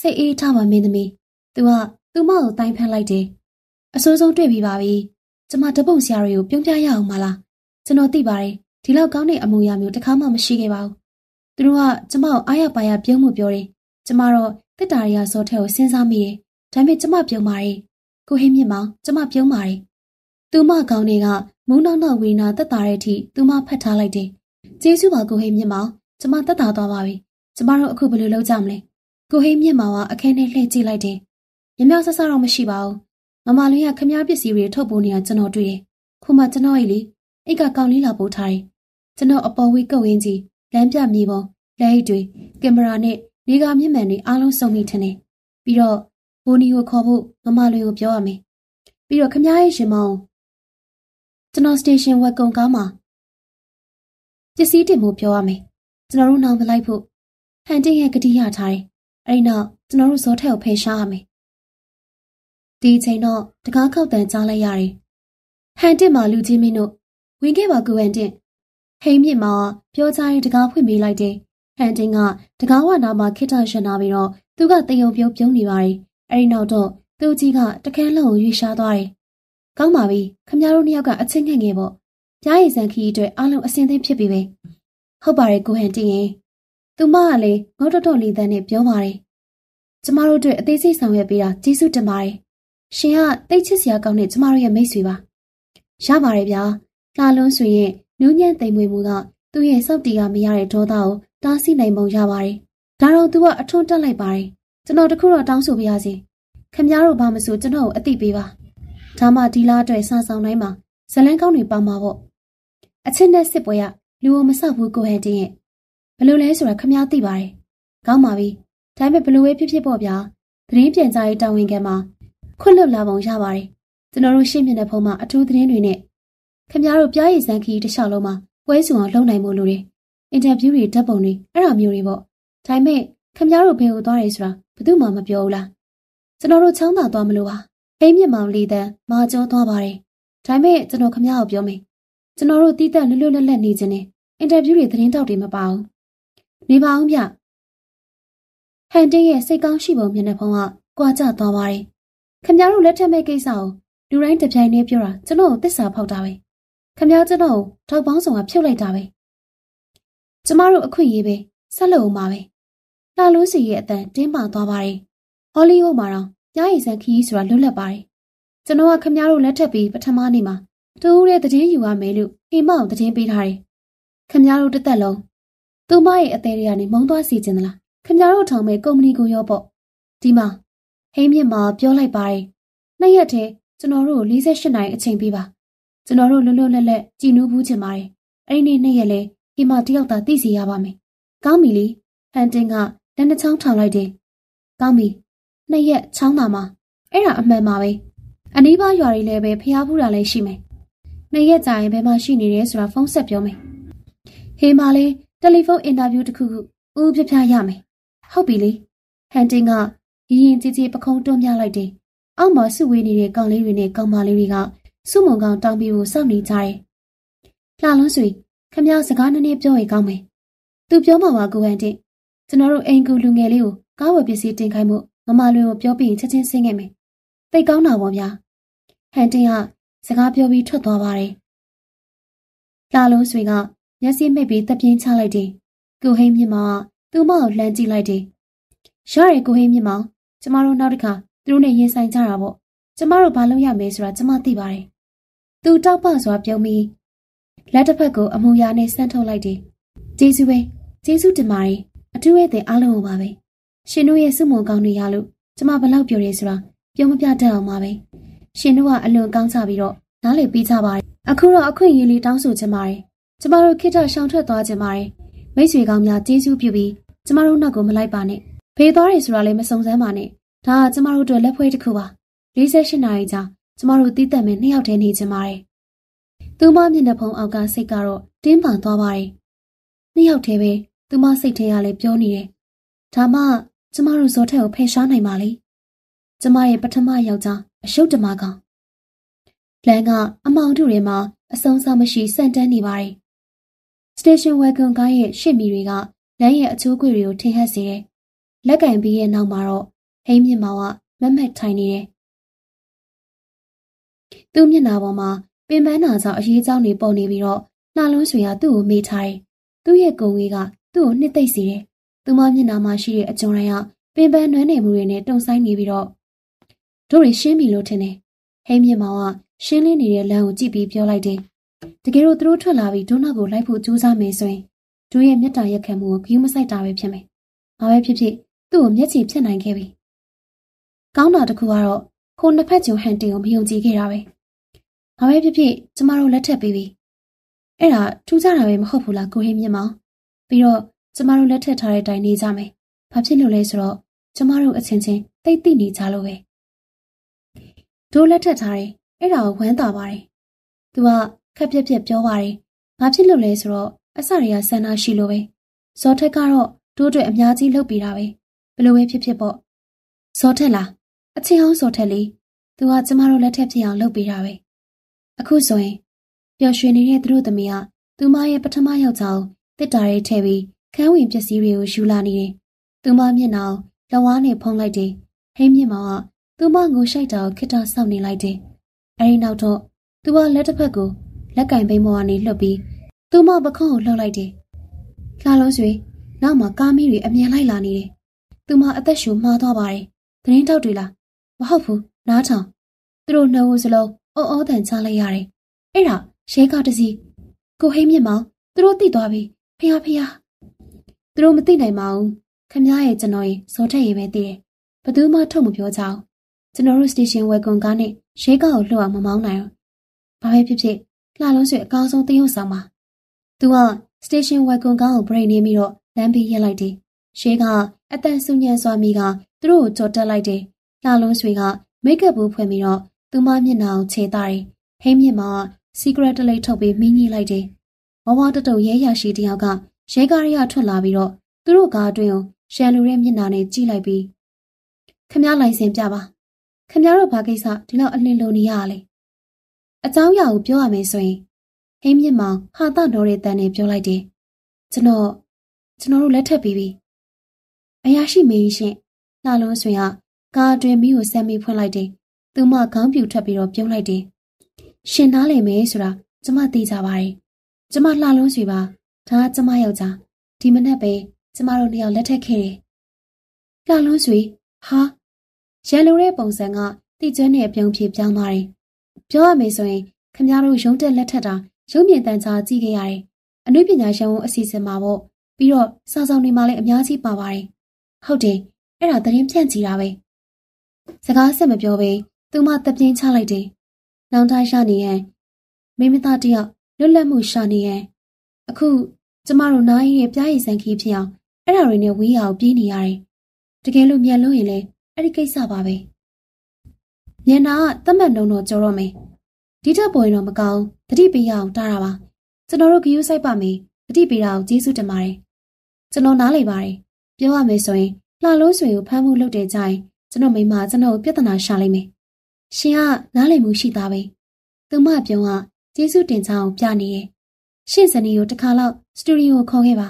စိတ်အေးထားပါမင်းသမီး။ तू ကသူမကိုတိုင်ဖန်လိုက်တယ်။အစိုးဆုံးတွေ့ပြီးပါပြီ။ကျမဓာတ်ပုံဆရာတွေကိုပြုံးပြရအောင်မလား။ကျွန်တော်သိပါတယ်။ဒီလောက်ကောင်းတဲ့အမူအရာမျိုးတစ်ခါမှမရှိခဲ့ပါဘူး။သူတို့ကကျမကိုအားရပါရပြုံးမှုပြောတယ်။ကျမတော့တစ်တာရီယာစောထဲကိုစဉ်းစားမိတယ်။ဒါပေမဲ့ကျမပြုံးပါတယ်။ကိုဟင်းမြင့်မောင်ကျမပြုံးပါတယ်။သူမကောင်းတွေကမုန်းနောက်နောက်ဝေနာတက်တာတဲ့အထိသူမဖတ်ထားလိုက်တယ်။ ကျေးဇူးပါကိုဟင်းမြင့်မောင်ကျမတက်တာသွားပါပြီ။ကျမတို့အခုဘယ်လိုလုပ်ကြမလဲ။ကိုဟင်းမြင့်မောင်ကအခန်းထဲလှည့်ကြည့်လိုက်တယ်။မြမြောက်ဆဆတော့မရှိပါဘူး။မမလေးကခမားပစ္စည်းတွေထုတ်ပိုးနေတာကျွန်တော်တွေ့တယ်။ခုမှကျွန်တော်အိတ်လေအိတ်ကကောင်းလေးလာပို့ထားတယ်။ကျွန်တော်အပေါ်ဝေးကုတ်ဝင်းကြီးလမ်းပြမြေပေါ်လက်အိတ်တွေကင်မရာနဲ့နေကမျက်မှန်တွေအားလုံးစုံမိထင်တယ်။ပြီးတော့ဘိုးနီကိုခေါ်ဖို့မမလေးကိုပြောရမယ်။ပြီးတော့ခမားရဲ့ရှင်မောင်ကျွန်တော်စတေရှင်ဝက်ကုံကားမှာ ပစ္စည်းတင်ဖို့ပြောရမယ်။ကျွန်တော်တို့နောင်မလိုက်ဖို့ဟန်တင်ရဲ့ဂတိရထားတယ်။အဲဒီနောက်ကျွန်တော်တို့ဇောထက်ကိုဖယ်ရှားရမယ်။ဒီအချိန်တော့တကားခောက်တန်ကြားလိုက်ရတယ်။ဟန်တင်မှာလူချင်းမင်းတို့ဝင်ခဲ့ပါကူဟန်တင်ဟိမ့်မြင့်မှာပြောချရင်တကားဖွင့်ပေးလိုက်တယ်ဟန်တင်ကတကားဝနာမှာခိတ္တရှနာပြီးတော့သူကတယုံပြုံးပြုံးနေပါတယ်။အဲဒီနောက်တော့သူကြီးကတကန်းလုံးကိုရွေရှားသွားတယ်။ကောင်းပါပြီ။ခမတို့နှစ်ယောက်ကအချင်းငယ်ငယ်ပေါ့။ ကြားရည်စံခီးအတွက်အားလုံးအစင်သင်းဖြစ်ပြီပဲ။ဟုတ်ပါတယ်ကိုဟန်တင်ရင်။သူမကလည်းငေါတော်တော်လေးတန်းနဲ့ပြောပါတယ်။ကျမတို့အတွက်အသေးစိတ်ဆောင်ရွက်ပေးတာကျေးဇူးတင်ပါတယ်။ရှင်ကတိတ်ချစ်စရာကောင်းတဲ့ကျမတို့ရဲ့မိတ်ဆွေပါ။ရပါတယ်ဗျာ။လှလုံးဆွေရဲ့နူးညံ့သိမ်မွေမှုကသူ့ရဲ့စောက်တီကမရတဲ့ဒေါသကိုတားဆီးနိုင်ပုံရပါတယ်။ဒါတော့သူကအထွန်းတက်လိုက်ပါတယ်။ကျွန်တော်တခုတော့တောင်းဆိုပါရစေ။ခင်ဗျားတို့ဘာမဆိုကျွန်တော်ကိုအသိပေးပါ။ဒါမှဒီလားအတွက်စဆောင်တိုင်းမှာဇလန်းကောင်းတွေပါမှာပေါ့ အချစ်နဲ့စစ်ပွဲကလူဝမဆောက်ဘူးကိုဟန်တင်းရဲ့ဘလို့လဲဆိုတာခမည်းသိပါတယ်ကောင်းပါပြီဒါပေမဲ့ဘလို့ပဲဖြစ်ဖြစ်ပေါ့ဗျာသတင်းပြန်ကြားရေးတာဝန်ခံမှာခွင့်လွတ်လာပုံရပါတယ်ကျွန်တော်တို့ရှေ့မျက်နှာဖုံးမှာအထူးသတင်းတွေနဲ့ခင်ဗျားတို့ပြားရည်စံခီတစ်လျှောက်လုံးမှာပွဲစုအောင်လုပ်နိုင်ဖို့လိုတယ်အင်တာဗျူးတွေဓာတ်ပုံတွေအဲ့ဒါမျိုးတွေပေါ့ဒါပေမဲ့ခင်ဗျားတို့ဘယ်ကိုသွားရဲဆိုတာဘယ်သူမှမပြောဘူးလားကျွန်တော်တို့ချောင်းသာသွားမလို့ပါအိမ်မြင့်မောင်လီတန်းမာကျော်သွားပါတယ်ဒါပေမဲ့ကျွန်တော်ခင်ဗျားကိုပြောမယ် ကျွန်တော်တို့တီးတက်လွတ်လွတ်လပ်လပ်နေခြင်းနဲ့အင်တာဗျူးတွေသတင်းတောက်တွေမပါဘူးနေပါအောင်ဗျဟန်တင်းရဲ့စိတ်ကောင်းရှိပုံမျက်နှာဖုံးကကွာကျသွားပါတယ်ခင်ဗျားတို့လက်ထက်မဲ့ကိစ္စကိုလူတိုင်းတပြိုင်တည်းပြောတာကျွန်တော်ကိုသစ္စာဖောက်တာပဲခင်ဗျားကျွန်တော်ကိုထောက်ပေါင်းဆောင်ကဖြုတ်လိုက်တာပဲကျမတို့အခွင့်အရေးပဲဆက်လို့အောင်ပါပဲလာလို့စီရဲ့အတန်တင်းမာသွားပါတယ်ဟောလီဝုဒ်မှာတော့ကြားရည်စံခီးဆိုတာလွတ်လပ်ပါတယ်ကျွန်တော်ကခင်ဗျားတို့လက်ထက်ပြီးပထမနေ့မှာ တူဦးတဲ့တည်င်းယူရမယ်လို့အိမ်မောင်တည်င်းပေးထားတယ်ခင်ဗျားတို့တစ်သက်လုံးသူမရဲ့အသေးတွေကနေမုံသွားစီခြင်းသလားခင်ဗျားတို့ထောင်မဲ့ကုမ္ပဏီကိုရောပေါ့ဒီမှာဟိမ့်မြင့်မှာပြောလိုက်ပါတယ်နှစ်ရက်တည်းကျွန်တော်တို့48နိုင်အချိန်ပေးပါကျွန်တော်တို့လွတ်လွတ်လပ်လပ်ကြည်နူးဘူးချင်ပါတယ်အဲ့ဒီနေ့နှစ်ရက်လဲဟိမတယောက်သာသိစီရပါမယ်ကောင်းပြီလေဟန်တင်ကလက်နှချောင်းထောင်လိုက်တယ်ကောင်းပြီနှစ်ရက်ချောင်းသာမှာအဲ့ဒါအမှန်ပါပဲအနီးပါးရွာတွေလည်းပဲဖျားဖူးတာလည်းရှိမယ် နှစ်ရက်ကြာရင်ဘယ်မှာရှိနေတယ်ဆိုတာဖုန်းဆက်ပြောမယ်ဟေးမလေးတယ်လီဖုန်းအင်တာဗျူးတစ်ခုခုဦးပြပြရမယ်ဟုတ်ပြီလေဟန်တင်ကရင်ရင်ကြည်ကြည်ပခုံးတွန်းပြလိုက်တယ်။အောက်မှာစုဝေးနေတဲ့ကောင်လေးတွေနဲ့ကောင်မလေးတွေကစုမုံကောင်တောင်းပြီးကိုစောင့်နေကြတယ်။လှလွန်းဆွေခမရစကားနည်းနည်းပြောရင်ကောင်းမယ်။သူပြောမှာပါကိုဟန်တင်။ကျွန်တော်တို့အိမ်ကူလူငယ်လေးကိုကားဝယ်ပစ္စည်းတင်ခိုင်းမှုမမလွင်ကိုပြောပြီးချက်ချင်းဆင်းခဲ့မယ်။သိကောင်းတာပေါ့ဗျာ။ဟန်တင်က စကားပြောပြီးထွက်သွားပါတယ်။လှလွန်းဆွေကမျက်စိမိတ်ပြီးတပ်ပြင်းချလိုက်တယ်။ကိုဟိန်းမြင့်မောင်ကသူ့မောင်ကိုလှမ်းကြည့်လိုက်တယ်။ရရကိုဟိန်းမြင့်မောင်ကျမတို့နောက်တစ်ခါသူတို့နဲ့ရင်ဆိုင်ကြတာပေါ့ကျမတို့ဘာလုပ်ရမလဲဆိုတာကျမသိပါတယ်သူတောက်ပစွာပြုံးပြီးလက်တစ်ဖက်ကိုအမူအရာနဲ့ဆန့်ထုတ်လိုက်တယ်ကျေးဇူးပဲကျေးဇူးတင်ပါတယ်အထူးရဲ့တဲ့အားလုံးပါပဲရှင်တို့ရဲ့စုမုံကောင်းနေရလို့ကျမဘလောက်ပြောရဲဆိုတာပြောမပြတတ်အောင်ပါပဲ ရှင်တို့ကအလွန်ကောင်းကြပြီးတော့နားလေပြီးကြပါတယ်အခုတော့အခွင့်အရေးလေးတောင်းဆိုချင်ပါတယ်ကျမတို့ခိတ္တရှောင်ထွက်သွားချင်ပါတယ်မိတ်ဆွေကောင်းများကျေးဇူးပြုပြီးကျမတို့နောက်ကိုမလိုက်ပါနဲ့ဖေးသွားတယ်ဆိုတာလည်းမစုံစမ်းပါနဲ့ဒါကကျမတို့အတွက်လက်ဖွဲတစ်ခုပါ48နာရီကြာကျမတို့တီးတက်မယ်နှစ်ယောက်တည်းနေချင်ပါတယ်သူမမျက်နှာဖုံးအောက်ကစိတ်ကတော့တင်းပန်သွားပါတယ်နှစ်ယောက်တည်းပဲသူမစိတ်ထဲကလည်းပြောနေတယ်ဒါမှကျမတို့ဇော်ထက်ကိုဖယ်ရှားနိုင်ပါလေ ကျမရဲ့ပထမယောက်ျားအရှုပ်တမကောင်လန်ကအမောင်တို့တွေမှာအဆုံးစားမရှိစန့်တန်းနေပါတယ်စတေရှင်ဝဲကွန်ကားရဲ့ရှစ်မီတွေကလမ်းရဲ့အချိုးကွေတွေကိုထင်ဟပ်စေတယ်လက်ကင်ပြီးရဲ့နောက်မှာတော့ဟိန်းမြင့်မောင်ကမက်မက်ထိုင်နေတယ်။သူ့မျက်နှာပေါ်မှာပင်ပန်းနာကြောင့်အရေးကြောင်းတွေပုံနေပြီးတော့နှလုံးဆွေကသူ့ကိုမေးထားတယ်။သူ့ရဲ့ကုံဝေးကသူ့ကိုနှစ်သိမ့်စေတယ်။သူမမျက်နှာမှာရှိတဲ့အကျုံတိုင်းကပင်ပန်းနွမ်းနယ်မှုတွေနဲ့တုံဆိုင်နေပြီးတော့ တို့တွေရှင်းပြီလို့ထင်တယ်။ဟိန်းမြင့်မောင်ကရှင်းလင်းနေတဲ့လမ်းကိုကြည့်ပြီးပြောလိုက်တယ်။တကယ်လို့သူတို့ထွက်လာပြီးဒုနောက်ကိုလိုက်ဖို့ကြိုးစားမယ်ဆိုရင်တို့ရဲ့မျက်တာရက်ခံမှုကိုဂရုမစိုက်တာပဲဖြစ်မယ်။ဘာပဲဖြစ်ဖြစ်သူ့ကိုမျက်ခြေဖြစ်နိုင်ခဲ့ပြီ။ကောင်းတာတစ်ခုကတော့ခိုးနှစ်ဖက်ကျုံဟန်တင်ကိုမယုံကြည်ခဲ့တာပဲ။ဘာပဲဖြစ်ဖြစ်ကျမတို့လက်ထပ်ပြီးပြီ။အဲ့ဒါထူးခြားတာပဲမဟုတ်ဘူးလားကိုဟင်းမြင့်မောင်။ပြီးတော့ကျမတို့လက်ထပ်ထားတဲ့အတိုင်းနေကြမယ်။ဘာဖြစ်လို့လဲဆိုတော့ကျမတို့အချင်းချင်းတိတ်တိနေကြလို့ပဲ။ တို့လက်ထပ်ထားတယ်။အဲ့ဒါကိုဝမ်းသာပါတယ်။ तू ကခက်ပြက်ပြက်ပြောပါတယ်။ဘာဖြစ်လို့လဲဆိုတော့အစတွေကဆန္ဒရှိလို့ပဲ။ဇော်ထက်ကတော့တို့အတွက်အများကြီးလုပ်ပေးတာပဲ။ဘလို့ပဲဖြစ်ဖြစ်ပေါ့။ဇော်ထက်လားအချင်းအောင်ဆိုထက်လေသူကကျမတို့လက်ထက်ဖြစ်အောင်လုပ်ပေးတာပဲအခုဆိုရင်ပျော်ရွှင်နေတဲ့သူတို့သမီးကသူမရဲ့ပထမယောက်ျားကိုတစ်တာရဲထည့်ပြီးခန်းဝင်ပစ္စည်းတွေကိုယူလာနေတယ်သူမမျက်နှာကိုလဝါးနဲ့ဖုံးလိုက်တယ်ဟိမ့်မြင့်မောင်က သူမငိုရှိုက်တာကိုခိတ္တဆောက်နေလိုက်တယ်အဲဒီနောက်တော့သူကလက်တစ်ဖက်ကိုလက်ကင်ဘိန်းမောကနေလှုပ်ပြီးသူမပခုံးကိုလှုပ်လိုက်တယ်လှလုံးဆွေနောက်မှာကားမီးတွေအမြင်လိုက်လာနေတယ်သူမအသက်ရှူမှားသွားပါတယ်သတင်းတောက်တွေလားမဟုတ်ဘူးနားထောင်သူတို့နှုတ်ဦးစလုံးအော်အော်တန်ချလိုက်ရတယ်အဲ့ဒါရဲကားတစီကိုဟိမ့်မြင့်မောင်သူတို့သိသွားပြီဖះဖះသူတို့မသိနိုင်ပါဘူးခမရဲ့ကျွန်တော်ရဲ့ဇော်ထက်ရေးပဲသိတယ်ဘသူမှထုတ်မပြောကြအောင် ကျွန်တော်တို့စတေရှင်ဝယ်ကွန်ကားနဲ့ရဲကားကိုလှုပ်အောင်မမောင်းနိုင်ဘူးဘာပဲဖြစ်ဖြစ်လှလုံးဆွေအကောင်းဆုံးတရုပ်ဆောင်ပါ။သူကစတေးရှင်းဝက်ကွန်ကားကိုဘရိတ်နေပြီးတော့လမ်းပြီးရက်လိုက်တယ်။ရှေးကအတန်ဆူညံစွာမိကသူတို့ကိုကြော်တက်လိုက်တယ်။လှလုံးဆွေကမိတ်ကပ်ဘူးဖွင့်ပြီးတော့သူမမျက်နှာကိုခြေသားတယ်။ဟိမ့်မြင့်မှာ secret တလိပ်ထုတ်ပြီးမိငိလိုက်တယ်။ဝဝတတုံရဲရရှိတယောက်ကရဲကားရထွက်လာပြီးတော့သူတို့ကားအတွင်းကိုရှန်လူရဲ့မျက်နှာနဲ့ကြည့်လိုက်ပြီးခမည်းလိုင်စင်ပြပါ ခမည်းတို့ဘာကိစ္စဒီလောက်အလင်းလုံးနေရလဲအเจ้าရကိုပြောရမယ်ဆိုရင်ဟင်းမြင့်မောင်ဟာတတော်တဲ့တန်နဲ့ပြောလိုက်တယ်ကျွန်တော်ကျွန်တော်တို့လက်ထပ်ပြီးပြီအရာရှိမင်းရှင်နှလုံးဆွေကကားအတွင်းမိကိုဆက်မိဖွင့်လိုက်တယ်သူမခေါင်းပြူထွက်ပြီးတော့ပြုံးလိုက်တယ်ရှင်နားလေမယ်ဆိုတာကျမသိကြပါတယ်ကျမလှလုံးဆွေပါဒါကကျမယောက်ျားဒီမနက်ပဲကျမတို့နှစ်ယောက်လက်ထပ်ခဲ့တယ်လှလုံးဆွေဟာ ရန်လိုတဲ့ပုံစံကတိကျွမ်းနဲ့ပြုံးဖြစ်ပြောင်းသွားတယ်ပြောရမယ်ဆိုရင်ခမတို့ရုံးတက်လက်ထက်တာရုံးမြင့်တန်ချာကြည့်ခဲ့ရတယ်အနုပညာရှင်ဝန်အစီအစဉ်မှာပေါ့ပြီးတော့စာဆောင်တွေမှာလည်းအများကြီးပါပါတယ်ဟုတ်တယ်အဲ့ဒါသတင်းဖြန့်ကြည့်တာပဲစကားဆက်မပြောဘဲသူမတပြင်းချလိုက်တယ်နောင်တိုင်းရှာနေရင်မိမသားတယောက်လွတ်လပ်မှုရှာနေရင်အခုကျမတို့နားရီရဲ့ပြားရည်ဆန်ခီးဖြစ်အောင်အဲ့ဒါတွေနဲ့ဝေးရအောင်ပြေးနေရတယ်တကယ်လို့မြန်လို့ရင်လည်း အဲ့ဒီကိစ္စပါပဲညနာကတတ်မှတ်နှုံတော့ကြောတော့မယ်ဒီထက်ပေါ်ရင်တော့မကောင်းတတိပေးရအောင်တားတာပါကျွန်တော်တို့ဂယူးဆိုင်ပါမယ်တတိပေးတာကိုကျေးဇူးတင်ပါတယ်ကျွန်တော်နားလေပါတယ်ပြောရမယ်ဆိုရင်လှလို့ဆွေကိုဖမ်းမှုလုပ်တဲ့ကြိုင်ကျွန်တော်မိမကျွန်တော်ပြဿနာရှာလိုက်မယ်ရှင်ကနားလည်မှုရှိသားပဲသူမပြုံးကကျေးဇူးတင်ချောင်းပြနေရဲ့ရှင့်စနီကိုတစ်ခါလောက်စတူဒီယိုခေါ်ခဲ့ပါ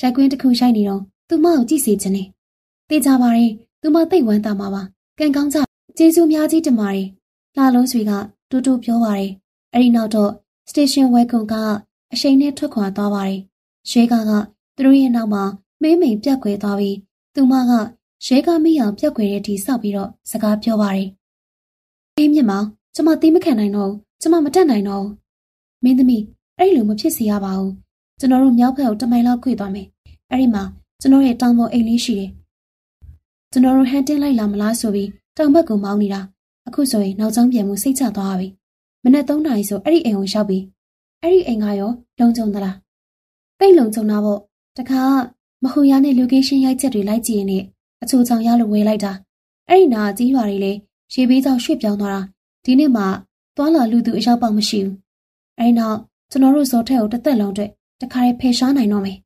ရိုက်ကွင်းတစ်ခုရိုက်နေတော့သူမကိုကြည့်စေချင်တယ်သိကြပါရဲ့ သူမသိဝမ်းသာမှာပါကံကောင်းကြကျေးဇူးများကြီးတင်ပါတယ်လှလုံးဆွေကတူတူပြောပါတယ်အဲ့ဒီနောက်တော့စတေရှင်ဝဲကွန်ကအရှိန်နဲ့ထွက်ခွာသွားပါတယ်ရွှေကကသူတို့ရဲ့နောက်မှာမိမ့်မိန်ပြက်ခွဲသွားပြီးသူမကရွှေကမိအောင်ပြက်ခွဲတဲ့ဒီစောက်ပြီးတော့စကားပြောပါတယ်အေးမြင့်မောင်ကျမသိမခံနိုင်တော့ဘူးကျမမတက်နိုင်တော့ဘူးမင်းသမီးအဲ့လိုမဖြစ်စေရပါဘူးကျွန်တော်တို့မြောက်ဘက်ကိုတမိုင်လောက်ခွေသွားမယ်အဲ့ဒီမှာကျွန်တော်ရဲ့တောင်ပေါ်အိမ်လေးရှိတယ် ကျွန်တော်တို့ဟန်တင်လိုက်လာမလားဆိုပြီးတောင်ဘက်ကိုမောင်းနေတာအခုဆိုရင်နောက်ကျောင်းပြန်မှုစိတ်ချသွားပြီမနေ့၃နာရီဆိုအဲ့ဒီအိမ်ကိုရောက်ပြီအဲ့ဒီအိမ်ကရောလုံခြုံသလားတိတ်လုံခြုံတာပေါ့တခါမဟူရနဲ့ location ရိုက်ချက်တွေလိုက်ကြည့်ရင်အချိုချောင်ရလို့ဝေလိုက်တာအဲ့ဒီနာကြီးရွာတွေလေရေဘေးကြောင့်ရွှေ့ပြောင်းသွားတာဒီနေ့မှသွားလာလူသူအရောက်ပေါက်မရှိဘူးအဲ့နောက်ကျွန်တော်တို့ဇော်ထက်ကိုတစ်သက်လုံးအတွက်တခါရဲဖယ်ရှားနိုင်တော့မယ်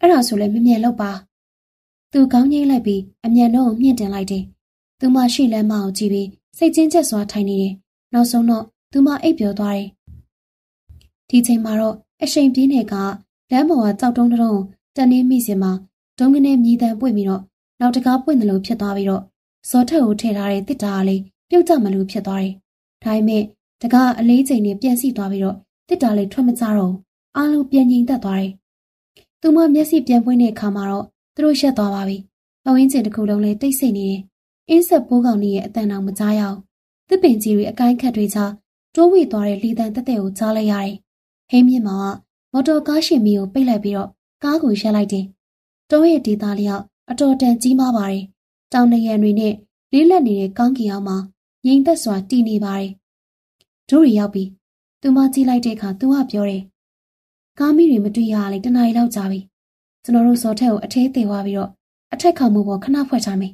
အဲ့ဒါဆိုလည်းမမြင်တော့ပါ သူကောင်းငိမ့်လိုက်ပြီးအမြန်တော့မြင့်တင်လိုက်တယ်သူမရှိလမ်းမအောင်ကြည့်ပြီးစိတ်ချင်းချက်စွာထိုင်နေတယ်နောက်ဆုံးတော့သူမအိပ်ပျော်သွားတယ်ဒီချိန်မှာတော့အရှိန်ပြင်းတဲ့ကလမ်းပေါ်ကကြောက်တုံးတုံးတန်နေမိစင်မှာဒုံကနေမြည်တမ်းပွင့်ပြီးတော့နောက်တကားပွင့်တယ်လို့ဖြစ်သွားပြီးတော့ဇော်ထက်ကိုထည့်ထားတဲ့တစ်တာကလေးပြုတ်ကြမလို့ဖြစ်သွားတယ်။ဒါပေမဲ့တကားအလေးချိန်နဲ့ပြန်စီသွားပြီးတော့တစ်တာလေးထွက်မကြတော့အားလုံးပြန်ငြိမ်သက်သွားတယ်။သူမမျက်စိပြန်ပွင့်တဲ့အခါမှာတော့ သူတို့ရက်သွားပါပြီ။ပဝင်းကျင်တစ်ခုလုံးလည်းတိတ်ဆိတ်နေတယ်။အင်းဆက်ပိုးကောင်ကြီးရဲ့အတန်တော်မကြားရအောင်။တစ်ပင်ကြီးတွေအကိုင်းခတ်တွေချတိုးဝေသွားတဲ့လီတန်တက်တဲ့ကိုကြားလိုက်ရတယ်။ဟင်းမြင့်မောင်ကမော်တော်ကားရှင်မီကိုပိတ်လိုက်ပြီးတော့ကားကိုရပ်လိုက်တယ်။တောရဲ့ဒေသလျောက်အတော်တန်ကြီးမားပါတယ်။တောင်နေရံတွေနဲ့လေးလက်နေတဲ့ကောင်းကင်အောင်မှာငြိမ်သက်စွာတည်နေပါတယ်။တို့ရီရောက်ပြီ။သူမကြည့်လိုက်တဲ့အခါသူကပြောတယ်။ကားမီတွေမတွေ့ရလေတနားရီလောက်ကြာပြီ။ ကျွန်တော်တို့ဇော်ထက်ကိုအထဲသေးသွားပြီးတော့အထက်ခေါင်မှုပေါ်ခဏဖွဲ့ထားမယ်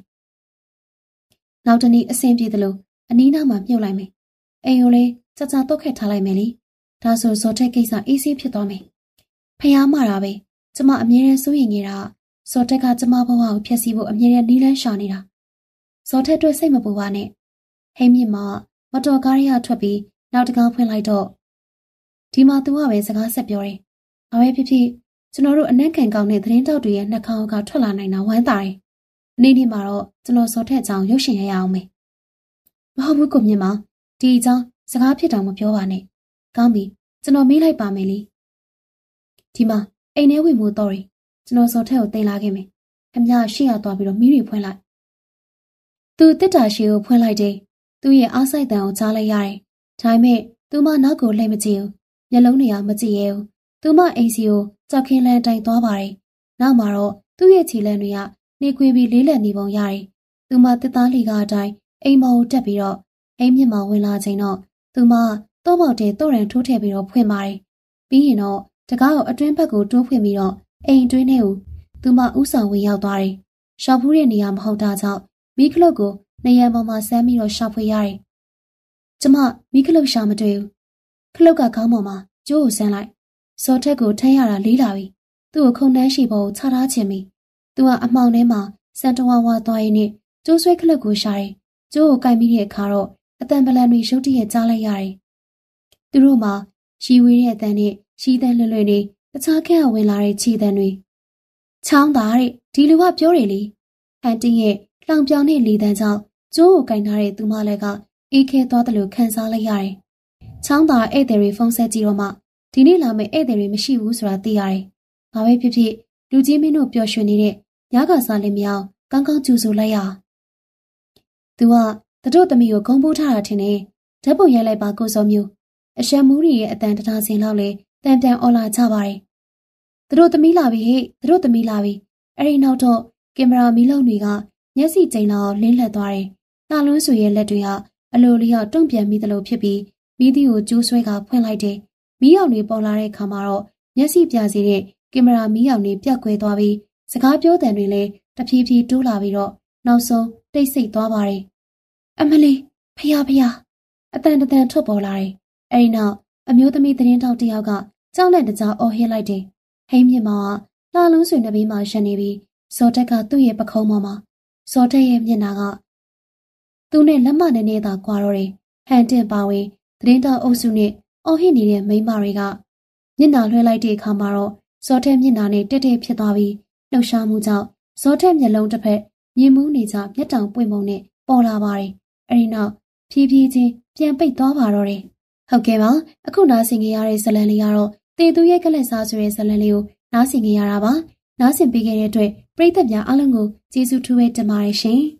။နောက်တနေ့အဆင်ပြေသလိုအနီးနားမှာမြုပ်လိုက်မယ်။အိမ်ကိုလည်းကြကြတော့ခက်ထားလိုက်မယ်လေ။ဒါဆိုဇော်ထက်ကိစ္စအေးဆေးဖြစ်သွားမယ်။ဖះမှာတာပဲ။ကျမအမြဲတမ်းစိုးရင်နေတာဇော်ထက်ကကျမဘဝကိုဖျက်ဆီးဖို့အမြဲတမ်းနီးလန်းရှာနေတာ။ဇော်ထက်အတွက်စိတ်မပူပါနဲ့။ဟိမ့်မြင့်မှာမတော်ကားရထွက်ပြီးနောက်တကားဖွင့်လိုက်တော့ဒီမှာသူကပဲစကားဆက်ပြောတယ်။ဘာပဲဖြစ်ဖြစ် ကျွန်တော်တို့အနက်ခံကောင်းတဲ့သတင်းတောက်တွေရဲ့နှာခေါင်းကထွက်လာနိုင်တာဝမ်းသာတယ်။အနေနဲ့မှာတော့ကျွန်တော်ဇော်ထက်အကြောင်းရုပ်ရှင်ရရအောင်မယ်။မဟုတ်ဘူးကိုမြင့်မောင်ဒီအကြောင်းစကားဖြစ်တောင်မပြောပါနဲ့။ကောင်းပြီကျွန်တော်မေးလိုက်ပါမယ်လေ။ဒီမှာအိမ်ထဲဝင်မှုတော့ရီကျွန်တော်ဇော်ထက်ကိုတင်လာခဲ့မယ်။ခမရရှေ့ရသွားပြီးတော့မိတွေဖွင့်လိုက်။သူတစ်တာရှိကိုဖွင့်လိုက်တယ်။သူ့ရဲ့အားစိုက်တန်ကိုကြားလိုက်ရတယ်။ဒါပေမဲ့သူမနောက်ကိုလှည့်မကြည့်ဘူး။မျက်လုံးတွေကမကြည့်ရဲဘူး။သူမအိမ်စီကို ကြောက်ခင်းလန်းတိုင်သွားပါတယ်။နောက်မှာတော့သူ့ရဲ့ခြေလမ်းတွေကနှေခွေပြီးလေးလက်နေပုံရတယ်။သူမတစ်သားလီကအတိုင်းအိမ်မော်ကိုတက်ပြီးတော့အိမ်မြင့်မော်ဝင်လာချိန်တော့သူမတော့ပေါက်တဲ့တော့ရန်ထိုးထည့်ပြီးတော့ဖွင့်ပါတယ်။ပြီးရင်တော့တကားကိုအတွင်းဘက်ကိုတိုးဖွင့်ပြီးတော့အိမ်တွင်းထဲကိုသူမဥဆောင်ဝင်ရောက်သွားတယ်။ရှောက်ဖူးတဲ့နေရာမဟုတ်တာကြောင့်မိခလုတ်ကိုနေရန်ပေါ်မှာဆမ်းပြီးတော့ရှာဖွေရတယ်။ကျမမိခလုတ်ရှာမတွေ့ဘူး။ခလုတ်ကခေါင်းပေါ်မှာကျိုးကိုဆန်းလိုက်။ စော်ထက်ကိုထမ်းရတာလေးလာပြီ။သူ့ကိုခုန်တန်းရှိပေါ်ကိုချထားခြင်းပြီ။သူကအမှောင်ထဲမှာစံတဝါဝါသွားရင်းနဲ့ကျိုးဆွဲခလုတ်ကိုရှာတယ်။ကျိုးကိုကင်ပြီးတဲ့အခါတော့အတန်ပလန်တွေရုတ်တရက်ကြားလိုက်ရတယ်။သူတို့မှာရှီဝေးတဲ့အတန်နဲ့ရှီးတန်လွယ်လွယ်နေတခြားခက်ဝင်လာတဲ့ခြေတံတွေချောင်းသားတဲ့ဒီလူကပြောတယ်လေဟန်တင်းရဲ့လောင်ပြောင်တဲ့လေတန်းကြောင့်ကျိုးကိုကင်ထားတဲ့သူမလည်းကအေးခဲသွားတယ်လို့ခံစားလိုက်ရတယ်။ချောင်းသားဧည့်သည်တွေဖုန်းဆက်ကြည့်တော့မှ ဒီနေ့လာမယ့်ဧည့်သည်တွေမရှိဘူးဆိုတာသိရတယ်။ဘာပဲဖြစ်ဖြစ်လူကြီးမင်းတို့ပျော်ရွှင်နေတဲ့ညကစားလေးမြောင်ကောင်းကောင်းကြိုဆိုလိုက်ရ။သူကတတို့သမီးကိုဂုံပိုးထားတာထင်တယ်။ဓာတ်ပုံရိုက်လိုက်ပါကိုစောမျိုးအရှက်မူးရီရဲ့အတန်တထားစင်လောက်လေတန်တန်အော်လာကြပါတယ်။သူတို့သမီးလာပြီဟဲ့သူတို့သမီးလာပြီအဲ့ဒီနောက်တော့ကင်မရာမီးလုံးတွေကမျက်စိကျိန်လောက်လင်းလက်သွားတယ်။တာလွန်းဆွေရဲ့လက်တွေကအလိုလျောက်တုံ့ပြန်မိသလိုဖြစ်ပြီးမိသီးကိုကျိုးဆွဲကဖွင့်လိုက်တယ်။ မီးအောင်တွေပေါ်လာတဲ့အခါမှာတော့မျက်စိပြစေတဲ့ကင်မရာမီးအောင်တွေပြတ်ကွဲသွားပြီးစကားပြောတဲ့တွေလည်းတဖြည်းဖြည်းတိုးလာပြီးတော့နောက်ဆုံးတိတ်ဆိတ်သွားပါတယ်။အမလီဖျားဖျားအတန်တန်ထွက်ပေါ်လာတယ်။အဲဒီနောက်အမျိုးသမီးသတင်းတောက်တယောက်ကကြောက်လက်တကြားအော်ဟစ်လိုက်တယ်။ဟိမ်းမြင့်မောင်ကလှလုံးဆွေနှပီးမှာရှင်နေပြီးဇော်တက်ကသူ့ရဲ့ပခုံးပေါ်မှာဇော်တက်ရဲ့မျက်နှာကသူနဲ့လက်မနဲ့နဲ့သာကွာတော့တယ်။ဟန်တင်ပါဝင်သတင်းတောက်အုပ်စုနဲ့ အော်ဟစ်နေတဲ့မိန်းမတွေကမျက်နှာလွှဲလိုက်တဲ့အခါမှာတော့ဇော်တက်မျက်နှာနဲ့တက်တက်ဖြစ်သွားပြီးလှုပ်ရှားမှုကြောင့်ဇော်တက်မျက်လုံးတစ်ဖက်မြင်မှုနေကြမျက်တောင်ပွင့်ပုံနဲ့ပေါ်လာပါတယ်။အဲဒီနောက်ဖြည်းဖြည်းချင်းပြန်ပိတ်သွားပါတော့တယ်။ဟုတ်ကဲ့ပါအခုနားဆင်ကြရတဲ့ဇလန်လေးကတော့တေသူရဲ့ကလပ်စားဆိုတဲ့ဇလန်လေးကိုနားဆင်ကြရတာပါ။နားဆင်ပေးခဲ့တဲ့အတွက်ပရိသတ်များအားလုံးကိုကျေးဇူးထူးပဲတင်ပါတယ်ရှင်။